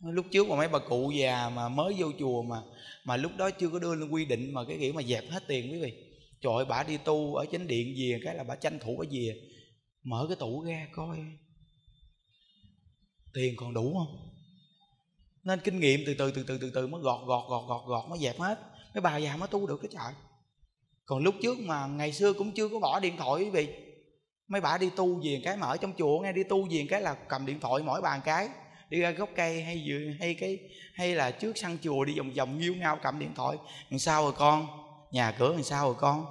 Lúc trước mà mấy bà cụ già mà mới vô chùa mà mà lúc đó chưa có đưa lên quy định mà cái kiểu mà dẹp hết tiền quý vị. Trời ơi bà đi tu ở chánh điện về cái là bà tranh thủ cái về mở cái tủ ra coi tiền còn đủ không? Nên kinh nghiệm từ từ từ từ từ từ mới gọt gọt gọt gọt gọt mới dẹp hết. Mấy bà già mới tu được cái trời. Còn lúc trước mà ngày xưa cũng chưa có bỏ điện thoại quý vị. Mấy bà đi tu về cái mà ở trong chùa nghe, đi tu về cái là cầm điện thoại mỗi bàn cái, đi ra gốc cây hay hay cái, hay là trước sân chùa đi vòng vòng nghiêu ngao cầm điện thoại. Làm sao rồi con? Nhà cửa làm sao rồi con?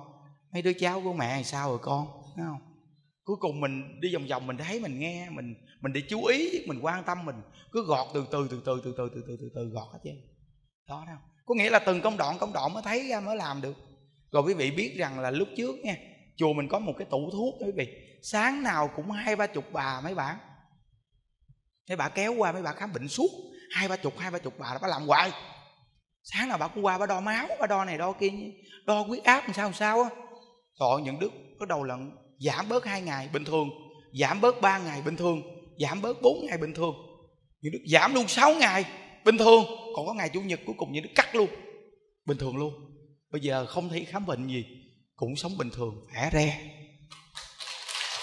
Mấy đứa cháu của mẹ làm sao rồi con? Thấy không? Cuối cùng mình đi vòng vòng mình thấy mình nghe mình mình để chú ý mình quan tâm mình cứ gọt từ từ từ từ từ từ từ từ từ, từ gọt hết trơn. Đó đâu có nghĩa là từng công đoạn công đoạn mới thấy ra mới làm được. Rồi quý vị biết rằng là lúc trước nha chùa mình có một cái tủ thuốc quý vị. Sáng nào cũng hai ba chục bà mấy bạn mấy bà kéo qua mấy bà khám bệnh suốt. Hai ba chục hai ba chục bà bà làm hoài. Sáng nào bà cũng qua bà đo máu bà đo này đo kia đo huyết áp làm sao làm sao á. Rồi những đức bắt đầu là giảm bớt hai ngày bình thường. Giảm bớt ba ngày bình thường. Giảm bớt bốn ngày bình thường. Những đức giảm luôn sáu ngày bình thường. Còn có ngày chủ nhật cuối cùng những đức cắt luôn. Bình thường luôn. Bây giờ không thấy khám bệnh gì, cũng sống bình thường, khỏe re.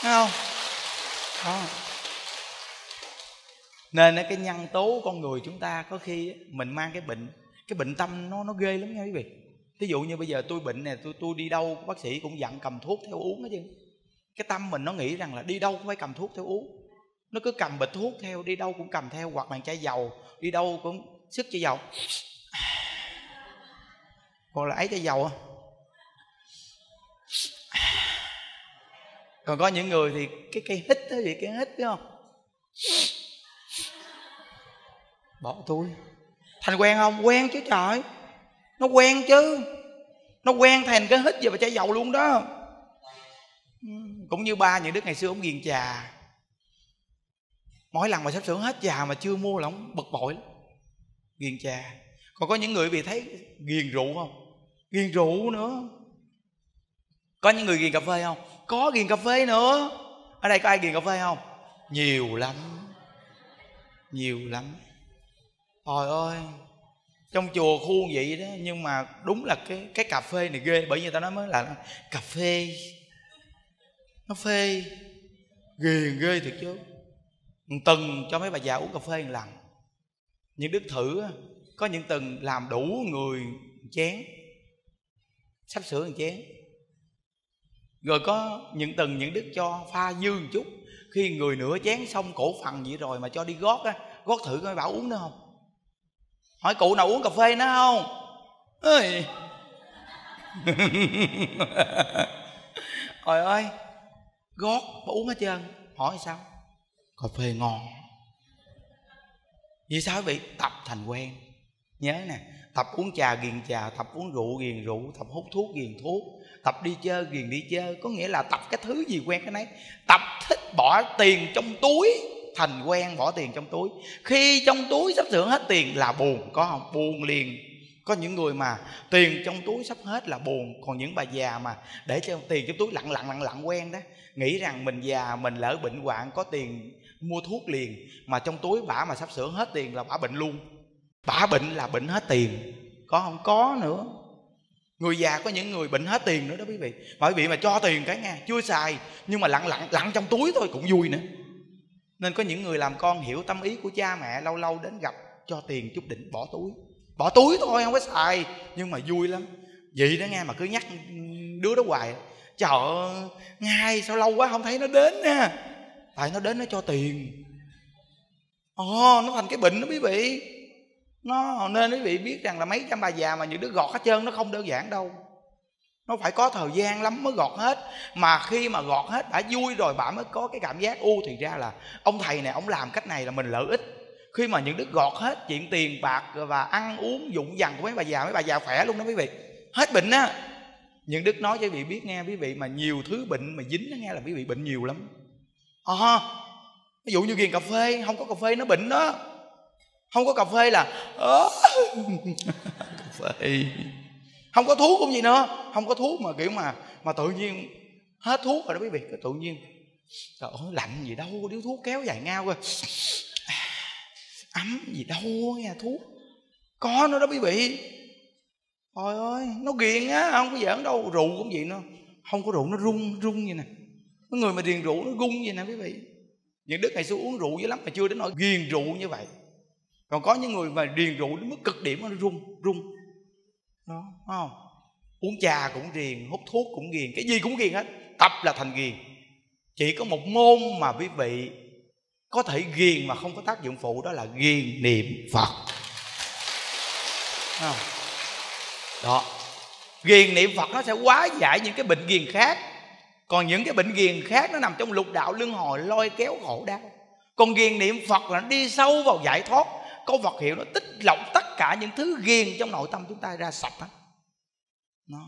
Thấy không? Đó. Nên cái nhân tố con người chúng ta có khi mình mang cái bệnh cái bệnh tâm nó nó ghê lắm nha quý vị. Ví dụ như bây giờ tôi bệnh nè, tôi tôi đi đâu, bác sĩ cũng dặn cầm thuốc theo uống hết chứ cái tâm mình nó nghĩ rằng là đi đâu cũng phải cầm thuốc theo uống. Nó cứ cầm bịch thuốc theo, đi đâu cũng cầm theo, hoặc bàn chai dầu, đi đâu cũng sức chai dầu. Còn là ấy chai dầu còn có những người thì cái cây hít đó gì cái hít biết không? Bỏ tôi thành quen không? Quen chứ trời. Nó quen chứ. Nó quen thành cái hít giờ và chai dầu luôn đó cũng như ba những đứa ngày xưa ông ghiền trà mỗi lần mà sắp sửa hết trà mà chưa mua là ông bực bội lắm. Ghiền trà còn có những người bị thấy ghiền rượu không? Ghiền rượu nữa. Có những người ghiền cà phê không? Có ghiền cà phê nữa. Ở đây có ai ghiền cà phê không? Nhiều lắm. Nhiều lắm. Trời ơi. Trong chùa khu vậy đó, nhưng mà đúng là cái cái cà phê này ghê, bởi vì tao nói mới là cà phê nó phê. Ghiền ghê thiệt chứ. Từng cho mấy bà già uống cà phê một lần. Những đức thử có những từng làm đủ người chén. Sắp sửa một chén. Rồi có những từng những đức cho pha dư một chút. Khi người nửa chén xong cổ phần vậy rồi mà cho đi gót á, gót thử coi bảo uống nữa không? Hỏi cụ nào uống cà phê nữa không? Ơi trời ơi gót bà uống hết trơn. Hỏi sao? Cà phê ngon. Vì sao quý vị? Tập thành quen. Nhớ nè, tập uống trà ghiền trà, tập uống rượu ghiền rượu, tập hút thuốc ghiền thuốc, tập đi chơi ghiền đi chơi. Có nghĩa là tập cái thứ gì quen cái nấy. Tập thích bỏ tiền trong túi, thành quen bỏ tiền trong túi. Khi trong túi sắp sửa hết tiền là buồn, có không? Buồn liền. Có những người mà tiền trong túi sắp hết là buồn, còn những bà già mà để cho tiền trong túi lặng lặng lặng lặng quen đó nghĩ rằng mình già, mình lỡ bệnh hoạn, có tiền mua thuốc liền. Mà trong túi bả mà sắp sửa hết tiền là bả bệnh luôn. Bả bệnh là bệnh hết tiền. Có không? Có nữa. Người già có những người bệnh hết tiền nữa đó quý vị. Mà quý vị mà cho tiền cái nghe, chưa xài. Nhưng mà lặng lặng lặng trong túi thôi, cũng vui nữa. Nên có những người làm con hiểu tâm ý của cha mẹ, lâu lâu đến gặp, cho tiền chút đỉnh, bỏ túi. Bỏ túi thôi, không có xài. Nhưng mà vui lắm. Vậy đó nghe, mà cứ nhắc đứa đó hoài trời ơi ngay sao lâu quá không thấy nó đến nha. Tại nó đến nó cho tiền. Ồ, nó thành cái bệnh đó quý vị. Nó, nên quý vị biết rằng là mấy trăm bà già mà những đứa gọt hết trơn nó không đơn giản đâu. Nó phải có thời gian lắm mới gọt hết. Mà khi mà gọt hết, đã vui rồi, bà mới có cái cảm giác u thì ra là ông thầy này, ông làm cách này là mình lợi ích. Khi mà những đứa gọt hết chuyện tiền bạc và ăn uống dụng dằn của mấy bà già, mấy bà già khỏe luôn đó quý vị. Hết bệnh á những đức nói cho quý vị biết nghe quý vị mà nhiều thứ bệnh mà dính nó nghe là quý vị bệnh nhiều lắm. À, ví dụ như ghiền cà phê không có cà phê nó bệnh đó. Không có cà phê là cà phê. Không có thuốc cũng gì nữa. Không có thuốc mà kiểu mà mà tự nhiên hết thuốc rồi đó quý vị. Tự nhiên trời ơi lạnh gì đâu điếu thuốc kéo dài ngao coi ấm gì đâu nha thuốc. Có nó đó quý vị trời ơi, nó ghiền á, không có giỡn đâu, rượu cũng vậy nó. Không có rượu, nó rung rung vậy nè. Cái người mà ghiền rượu nó gung vậy nè, quý vị. Những đức ngày xưa uống rượu dữ lắm, mà chưa đến nỗi ghiền rượu như vậy. Còn có những người mà ghiền rượu đến mức cực điểm nó rung rung. Đó không? Uống trà cũng ghiền, hút thuốc cũng ghiền, cái gì cũng ghiền hết. Tập là thành ghiền. Chỉ có một môn mà quý vị có thể ghiền mà không có tác dụng phụ, đó là ghiền niệm phật. Không? Đó. Ghiền niệm phật nó sẽ quá giải những cái bệnh ghiền khác. Còn những cái bệnh ghiền khác nó nằm trong lục đạo luân hồi lôi kéo khổ đau. Còn ghiền niệm phật là nó đi sâu vào giải thoát. Câu Phật hiệu nó tích lọc tất cả những thứ ghiền trong nội tâm chúng ta ra sạch hết. Nó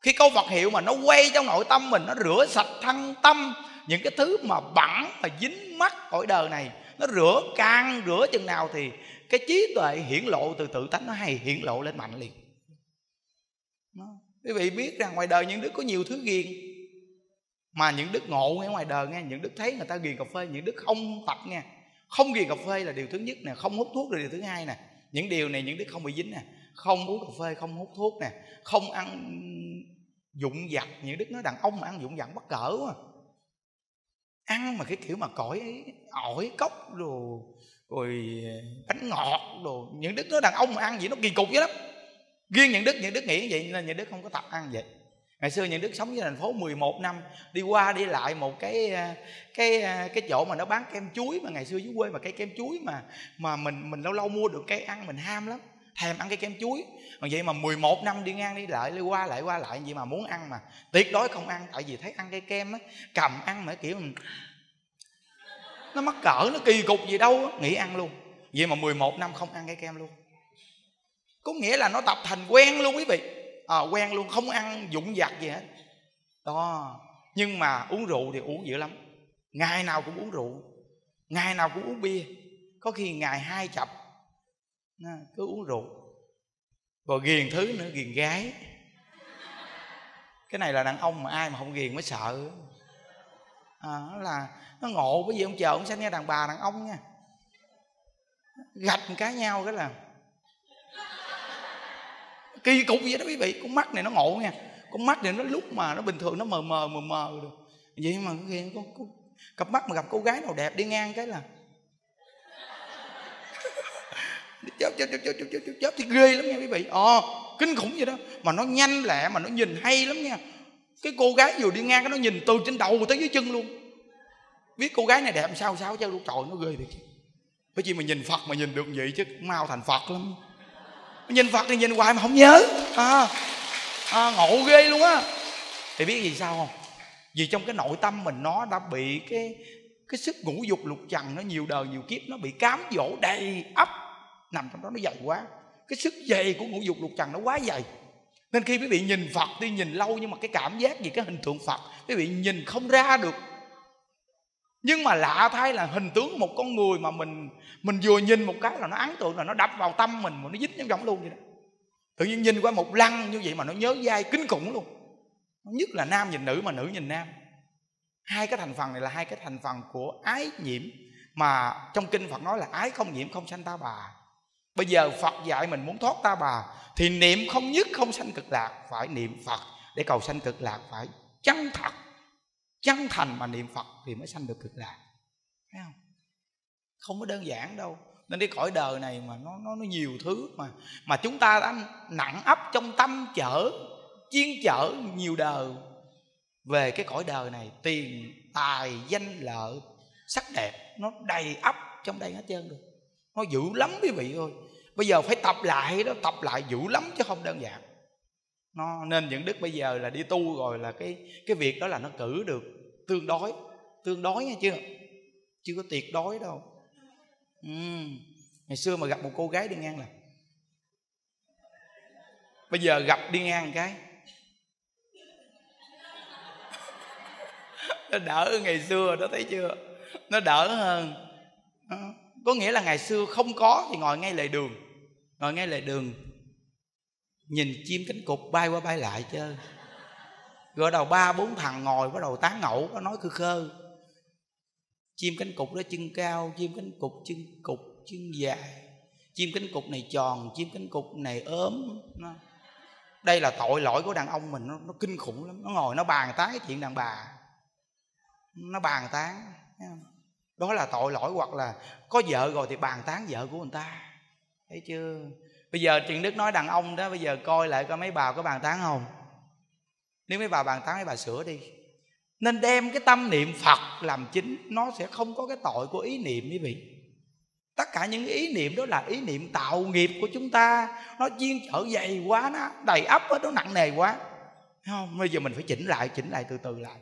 khi câu Phật hiệu mà nó quay trong nội tâm mình, nó rửa sạch thân tâm, những cái thứ mà bẩn, mà dính mắt cõi đời này, nó rửa càng rửa chừng nào thì cái trí tuệ hiển lộ từ tự tánh nó hay hiển lộ lên mạnh liền quý vị biết rằng ngoài đời những đức có nhiều thứ ghiền, mà những đức ngộ nghe ngoài đời nghe, những đức thấy người ta ghiền cà phê, những đức không tập nghe. Không ghiền cà phê là điều thứ nhất nè, không hút thuốc là điều thứ hai nè. Những điều này những đức không bị dính nè. Không uống cà phê, không hút thuốc nè. Không ăn dụng giặt những đức nói đàn ông mà ăn dụng giặt bất cỡ quá. Ăn mà cái kiểu mà cõi ổi, cốc rồi rồi bánh ngọt đồ, những đức nói đàn ông mà ăn gì nó kỳ cục vậy lắm riêng những đức những đức nghĩ vậy nên những đức không có tập ăn vậy. Ngày xưa những đức sống với thành phố 11 năm, đi qua đi lại một cái à, cái à, cái chỗ mà nó bán kem chuối mà ngày xưa dưới quê mà cái kem chuối mà mà mình mình lâu lâu mua được cái ăn mình ham lắm, thèm ăn cái kem chuối. Còn vậy mà 11 năm đi ngang đi lại, đi qua lại qua lại vậy mà muốn ăn mà tuyệt đối không ăn, tại vì thấy ăn cái kem á, cầm ăn mà kiểu ừ, nó mắc cỡ, nó kỳ cục gì đâu á, nghĩ ăn luôn. Vậy mà 11 năm không ăn cái kem luôn có nghĩa là nó tập thành quen luôn quý vị. À, quen luôn không ăn dụng vặt gì hết. Đó nhưng mà uống rượu thì uống dữ lắm. Ngày nào cũng uống rượu ngày nào cũng uống bia. Có khi ngày hai chập cứ uống rượu. Rồi ghiền thứ nữa ghiền gái. Cái này là đàn ông mà ai mà không ghiền mới sợ. À, là nó ngộ bởi vì ông chờ ông sanh nghe đàn bà đàn ông nha. Gạch một cái nhau cái là kỳ cục vậy đó quý vị. Con mắt này nó ngộ nha. Con mắt này nó lúc mà nó bình thường nó mờ mờ mờ mờ được. Vậy mà cái con, con cặp mắt mà gặp cô gái nào đẹp đi ngang cái là chớp chớp chớp chớp chớp chớp chớp thì ghê lắm nha quý vị. Ờ kinh khủng vậy đó. Mà nó nhanh lẹ mà nó nhìn hay lắm nha. Cái cô gái vừa đi ngang cái nó nhìn từ trên đầu tới dưới chân luôn. Biết cô gái này đẹp sao sao chứ? Trời nó ghê thiệt bởi vì mà nhìn phật mà nhìn được vậy chứ? Mau thành phật lắm nhìn phật thì nhìn hoài mà không nhớ. À, à, ngộ ghê luôn á. Thì biết gì sao không? Vì trong cái nội tâm mình nó đã bị cái cái sức ngũ dục lục trần nó nhiều đời nhiều kiếp nó bị cám dỗ đầy ấp nằm trong đó nó dày quá. Cái sức dày của ngũ dục lục trần nó quá dày. Nên khi quý vị nhìn phật tuy nhìn lâu nhưng mà cái cảm giác gì cái hình tượng phật quý vị nhìn không ra được. Nhưng mà lạ thay là hình tướng một con người mà mình mình vừa nhìn một cái là nó ấn tượng là nó đập vào tâm mình mà nó dính trong luôn vậy đó. Tự nhiên nhìn qua một lăng như vậy mà nó nhớ dai kinh khủng luôn. Nhất là nam nhìn nữ mà nữ nhìn nam. Hai cái thành phần này là hai cái thành phần của ái nhiễm mà trong kinh phật nói là ái không nhiễm không sanh ta bà. Bây giờ phật dạy mình muốn thoát ta bà thì niệm không nhất không sanh cực lạc, phải niệm phật. Để cầu sanh cực lạc phải chân thật, chân thành mà niệm phật thì mới sanh được cực lạc. Thấy không? Không có đơn giản đâu. Nên cái cõi đời này mà nó nó nó nhiều thứ mà mà chúng ta đã nặng ấp trong tâm chở, chiên chở nhiều đời. Về cái cõi đời này, tiền, tài, danh, lợi, sắc đẹp, nó đầy ấp trong đây hết trơn rồi. Nó dữ lắm quý vị ơi. Bây giờ phải tập lại đó, tập lại dữ lắm chứ không đơn giản. Nó, nên những đức bây giờ là đi tu rồi là cái cái việc đó là nó cử được tương đối. Tương đối nghe chưa chưa có tuyệt đối đâu uhm. ngày xưa mà gặp một cô gái đi ngang là bây giờ gặp đi ngang cái. Nó đỡ ngày xưa, đó thấy chưa? Nó đỡ hơn. Có nghĩa là ngày xưa không có thì ngồi ngay lề đường. Ngồi ngay lề đường. Nhìn chim cánh cụt bay qua bay lại chơi. Rồi đầu ba bốn thằng ngồi, bắt đầu tán ngẫu có nói khư khơ chim cánh cụt đó chân cao chim cánh cụt chân cụt chân dài. Chim cánh cụt này tròn chim cánh cụt này ốm. Nó đây là tội lỗi của đàn ông mình nó, nó kinh khủng lắm. Nó ngồi nó bàn tán cái chuyện đàn bà. Nó bàn tán đó là tội lỗi hoặc là có vợ rồi thì bàn tán vợ của người ta. Thấy chưa? Bây giờ chuyện đức nói đàn ông đó bây giờ coi lại coi mấy bà có bàn tán không? Nếu mấy bà bàn tán mấy bà sửa đi nên đem cái tâm niệm phật làm chính nó sẽ không có cái tội của ý niệm quý vị. Tất cả những ý niệm đó là ý niệm tạo nghiệp của chúng ta. Nó chiên trở dày quá nó đầy ấp nó nặng nề quá. Không? Bây giờ mình phải chỉnh lại chỉnh lại từ từ lại.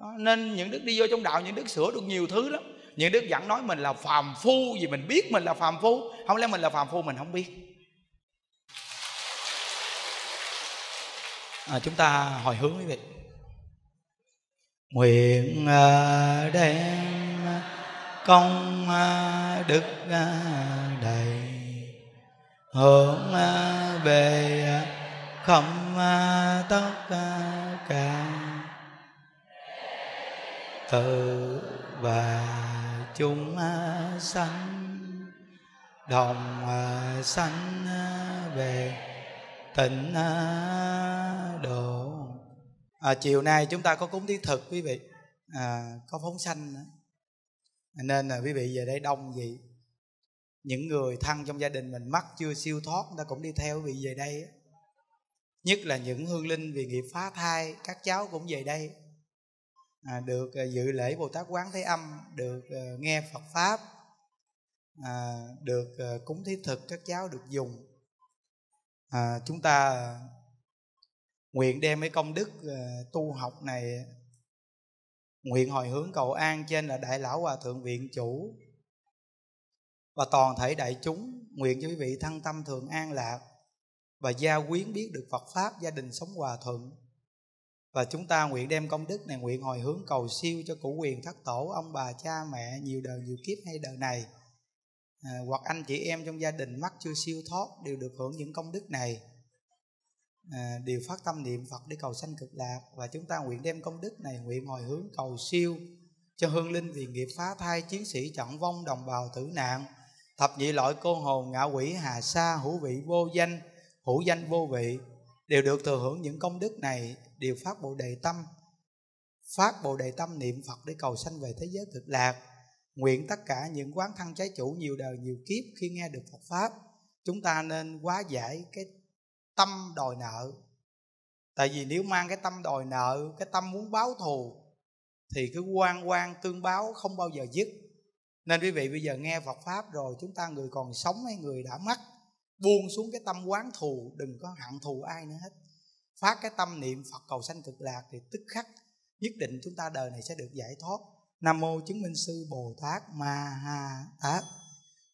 Đó, nên những đức đi vô trong đạo những đức sửa được nhiều thứ lắm. Những đức vẫn nói mình là phàm phu vì mình biết mình là phàm phu. Không lẽ mình là phàm phu mình không biết? À, chúng ta hồi hướng quý vị nguyện à, đem công à, đức à, đầy. Hướng về không tất cả. Tự và chúng sanh. Đồng sanh về, tịnh độ à, chiều nay chúng ta có cúng thiết thực quý vị. À, có phóng sanh nữa. À, nên là quý vị về đây đông vậy. Những người thân trong gia đình mình mắc chưa siêu thoát người ta cũng đi theo quý vị về đây nhất là những hương linh vì nghiệp phá thai các cháu cũng về đây. À, được à, dự lễ bồ tát quán thế âm được uh, nghe phật pháp. À, được à, cúng thiết thực các cháu được dùng. À, chúng ta nguyện đem cái công đức ờ, tu học này nguyện hồi hướng cầu an trên là đại lão hòa thượng viện chủ và toàn thể đại chúng. Nguyện cho quý vị thân tâm thường an lạc và gia quyến biết được Phật pháp gia đình sống hòa thuận. Và chúng ta nguyện đem công đức này nguyện hồi hướng cầu siêu cho cụ quyền thất tổ ông bà cha mẹ nhiều đời nhiều kiếp hay đời này. À, hoặc anh chị em trong gia đình mắc chưa siêu thoát đều được hưởng những công đức này à, đều phát tâm niệm Phật để cầu sanh cực lạc. Và chúng ta nguyện đem công đức này nguyện hồi hướng cầu siêu cho hương linh vì nghiệp phá thai chiến sĩ trọng vong đồng bào tử nạn. Thập nhị loại cô hồn ngạ quỷ hà sa hữu vị vô danh hữu danh vô vị đều được thừa hưởng những công đức này đều phát bộ đề tâm phát bộ đề tâm niệm phật để cầu sanh về thế giới cực lạc. Nguyện tất cả những quán thân trái chủ nhiều đời nhiều kiếp khi nghe được phật pháp chúng ta nên quá giải cái tâm đòi nợ. Tại vì nếu mang cái tâm đòi nợ, cái tâm muốn báo thù, thì cứ quan quan tương báo không bao giờ dứt. Nên quý vị bây giờ nghe Phật pháp rồi, chúng ta người còn sống hay người đã mất, buông xuống cái tâm quán thù, đừng có hận thù ai nữa hết. Phát cái tâm niệm Phật cầu sanh cực lạc thì tức khắc nhất định chúng ta đời này sẽ được giải thoát. Nam mô chứng minh sư Bồ Tát Ma Ha Tát.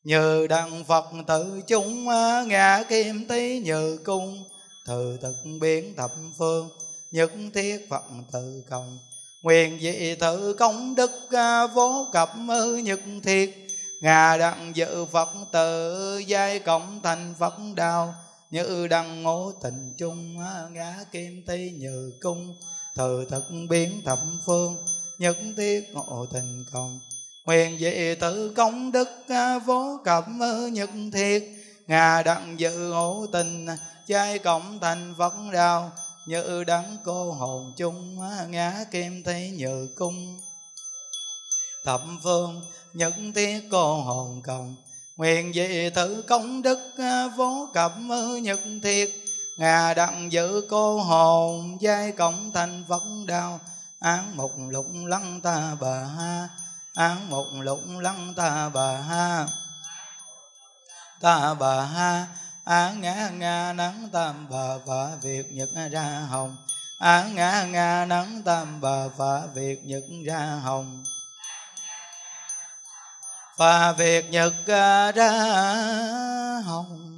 Như đăng Phật tự chúng à, ngã kim tí như cung. Từ thực biến thập phương, Nhất thiết Phật tự công Nguyện dị tự công đức à, vô cập nhất thiết. Ngà đặng dự Phật tự, giai cộng thành Phật đạo Như đăng ngộ tình chung à, ngã kim tí như cung. Từ thực biến thập phương, nhất thiết ngộ tình công Nguyện dị tự công đức à, vô cập à, nhật thiệt Ngà đặng dự hữu tình trai cộng thành Phật đạo Như đắng cô hồn chung à, ngã kim thế như cung. Thập phương, nhất thiết cô hồn cộng Nguyện dị tự công đức vô cập nhật thiệt Ngà đặng giữ cô hồn giai cộng thành Phật đạo Án một lục lăng ta bà ha. Án một lũng lăng ta bà ha. Ta bà ha, Á ngã nga nắng tam bà phá việc nhật ra hồng. Á ngã nga nắng tam bà phá việc nhật ra hồng. Và việc nhật ra hồng.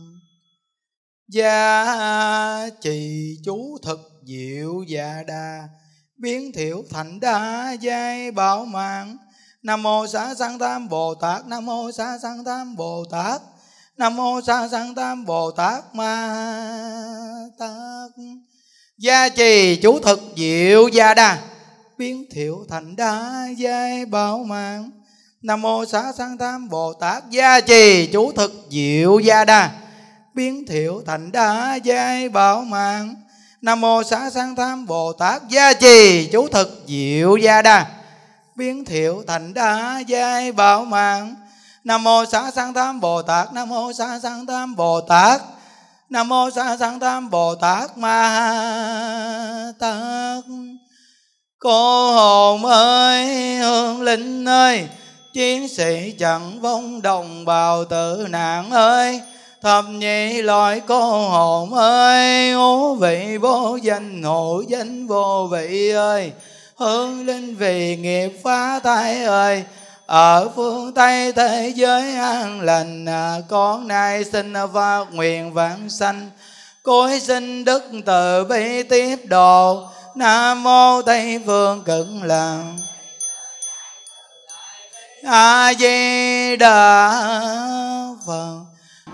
Gia trì chú thực diệu và đà, biến thiểu thành đa giai bảo mạng nam mô xá sanh tam bồ tát. Nam mô xá sanh tam bồ tát. Nam mô xá sanh tam bồ tát ma tát. Gia trì chú thực diệu gia đa. Biến thiệu thành đa giai bảo mạng. Nam mô xá sanh tam bồ tát. Gia trì chú thực diệu gia đa. Biến thiệu thành đa giai bảo mạng. Nam mô xá sanh tam bồ tát. Gia trì chú thực diệu gia đa biến thiệu thành đa giai bảo mạng. Nam mô xá sanh tam bồ tát, nam mô xá sanh tam bồ tát, nam mô xá sanh tam bồ tát ma tát. Cô hồn ơi, hương linh ơi, chiến sĩ chẳng vong đồng bào tử nạn ơi. Thập nhị loại cô hồn ơi ngũ vị vô danh hộ danh vô vị ơi hướng linh vì nghiệp phá thai ơi. Ở phương tây thế giới an lành à, con nay xin phát nguyện vãng sanh. Cối xin đức từ bi tiếp độ, nam mô tây phương cực lạc. A di đà phật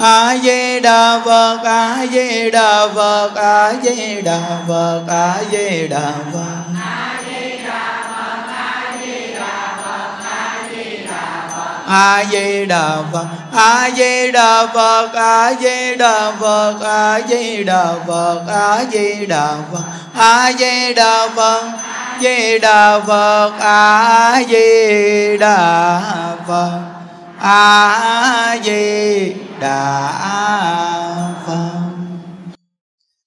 a di đà phật a di đà phật a di đà phật a di đà phật a di đà phật a di đà phật a di đà phật a di đà phật a di đà phật A di đà phật a di đà phật a di đà phật.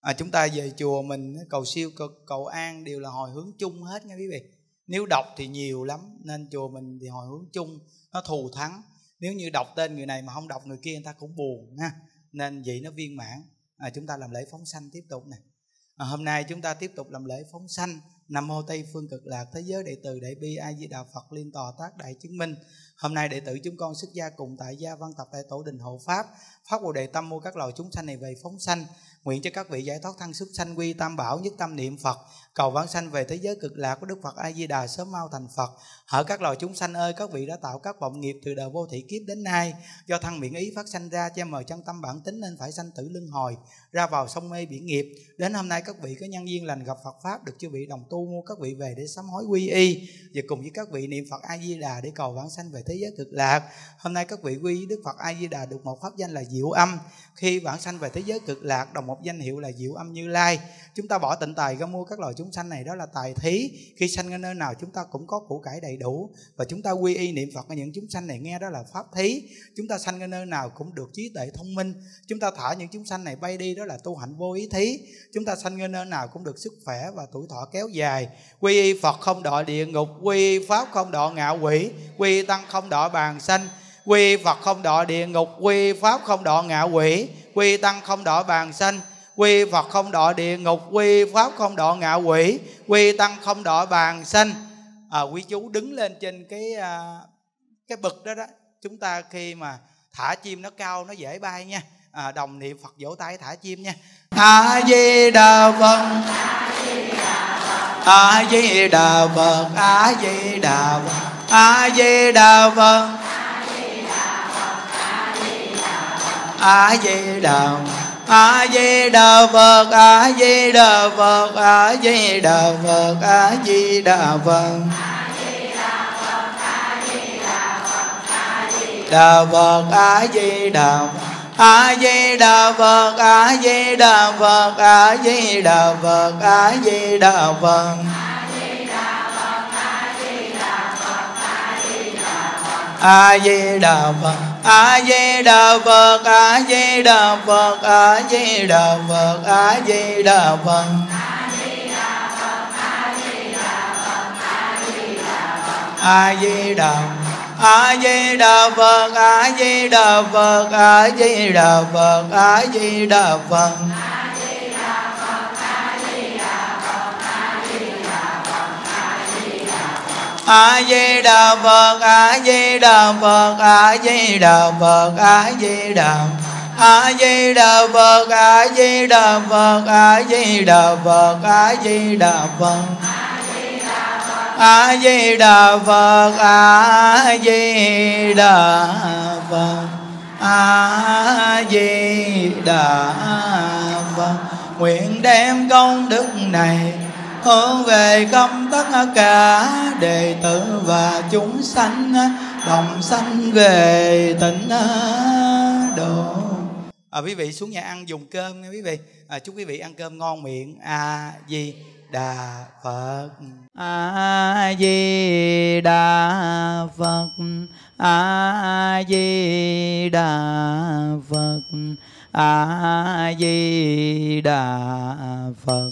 À, chúng ta về chùa mình cầu siêu cầu, cầu an đều là hồi hướng chung hết nha quý vị. Nếu đọc thì nhiều lắm nên chùa mình thì hồi hướng chung nó thù thắng. Nếu như đọc tên người này mà không đọc người kia người ta cũng buồn ha. Nên vậy nó viên mãn. À, chúng ta làm lễ phóng sanh tiếp tục nè. À, hôm nay chúng ta tiếp tục làm lễ phóng sanh. Nam mô tây phương cực lạc thế giới đệ tử đệ bi a di đà phật liên tòa tác đại chứng minh hôm nay đệ tử chúng con xuất gia cùng tại gia văn tập tại tổ đình hộ pháp, phát bồ đề tâm mua các loài chúng sanh này về phóng sanh. Nguyện cho các vị giải thoát thân xuất sanh quy tam bảo nhất tâm niệm phật cầu vãng sanh về thế giới cực lạc của đức phật a di đà sớm mau thành phật. Hỡi các loài chúng sanh ơi, các vị đã tạo các vọng nghiệp từ đời vô thị kiếp đến nay. Do thân miệng ý phát sanh ra, che mờ chân tâm bản tính nên phải sanh tử luân hồi, ra vào sông mê biển nghiệp. Đến hôm nay các vị có nhân duyên lành gặp phật pháp được chư vị đồng tu mua các vị về để sám hối quy y và cùng với các vị niệm phật a di đà để cầu vãng sanh về thế giới cực lạc. Hôm nay các vị quy đức phật a di đà được một pháp danh là diệu âm. Khi vãng sanh về thế giới cực lạc, đồng một danh hiệu là diệu âm như lai chúng ta bỏ tịnh tài ra mua các loài chúng sanh này, đó là tài thí. Khi sanh ở nơi nào, chúng ta cũng có củ cải đầy đủ. Và chúng ta quy y niệm phật ở những chúng sanh này, nghe đó là pháp thí. Chúng ta sanh ở nơi nào cũng được trí tuệ thông minh. Chúng ta thả những chúng sanh này bay đi, đó là tu hạnh vô ý thí. Chúng ta sanh ở nơi nào cũng được sức khỏe và tuổi thọ kéo dài. Quy y phật không đọa địa ngục, quy y pháp không đọa ngạo quỷ, quy y tăng không đọa bàn sanh. Quy phật không đọa địa ngục, quy pháp không đọa ngạo quỷ, quy tăng không đọa bàn sanh quy phật không đọa địa ngục quy pháp không đọa ngạo quỷ quy tăng không đọa bàn sanh. À, quý chú đứng lên trên cái à, cái bực đó đó chúng ta khi mà thả chim nó cao nó dễ bay nha. À, đồng niệm phật vỗ tay thả chim nha. A di đà phật. A di đà phật a di đà phật a di đà phật. A di đà phật a di đà phật a di đà phật a di đà phật a di đà phật đà phật a di đà a di đà phật a di đà phật a di đà phật a di đà phật a di đà phật a di đà phật a di đà phật a di đà phật a di đà phật a di đà phật. a di đà phật a di đà phật a di đà phật a di đà phật a di đà phật a di đà phật a di đà phật a di đà phật, a di đà phật a di đà phật a di đà phật a di đà phật a di đà phật a di đà phật a di đà phật nguyện đem công đức này hướng về công tất cả đệ tử và chúng sanh đồng sanh về tịnh độ. À, quý vị xuống nhà ăn dùng cơm nha quý vị. À, chúc quý vị ăn cơm ngon miệng. A di đà phật. A di đà phật. A di đà phật. A di đà phật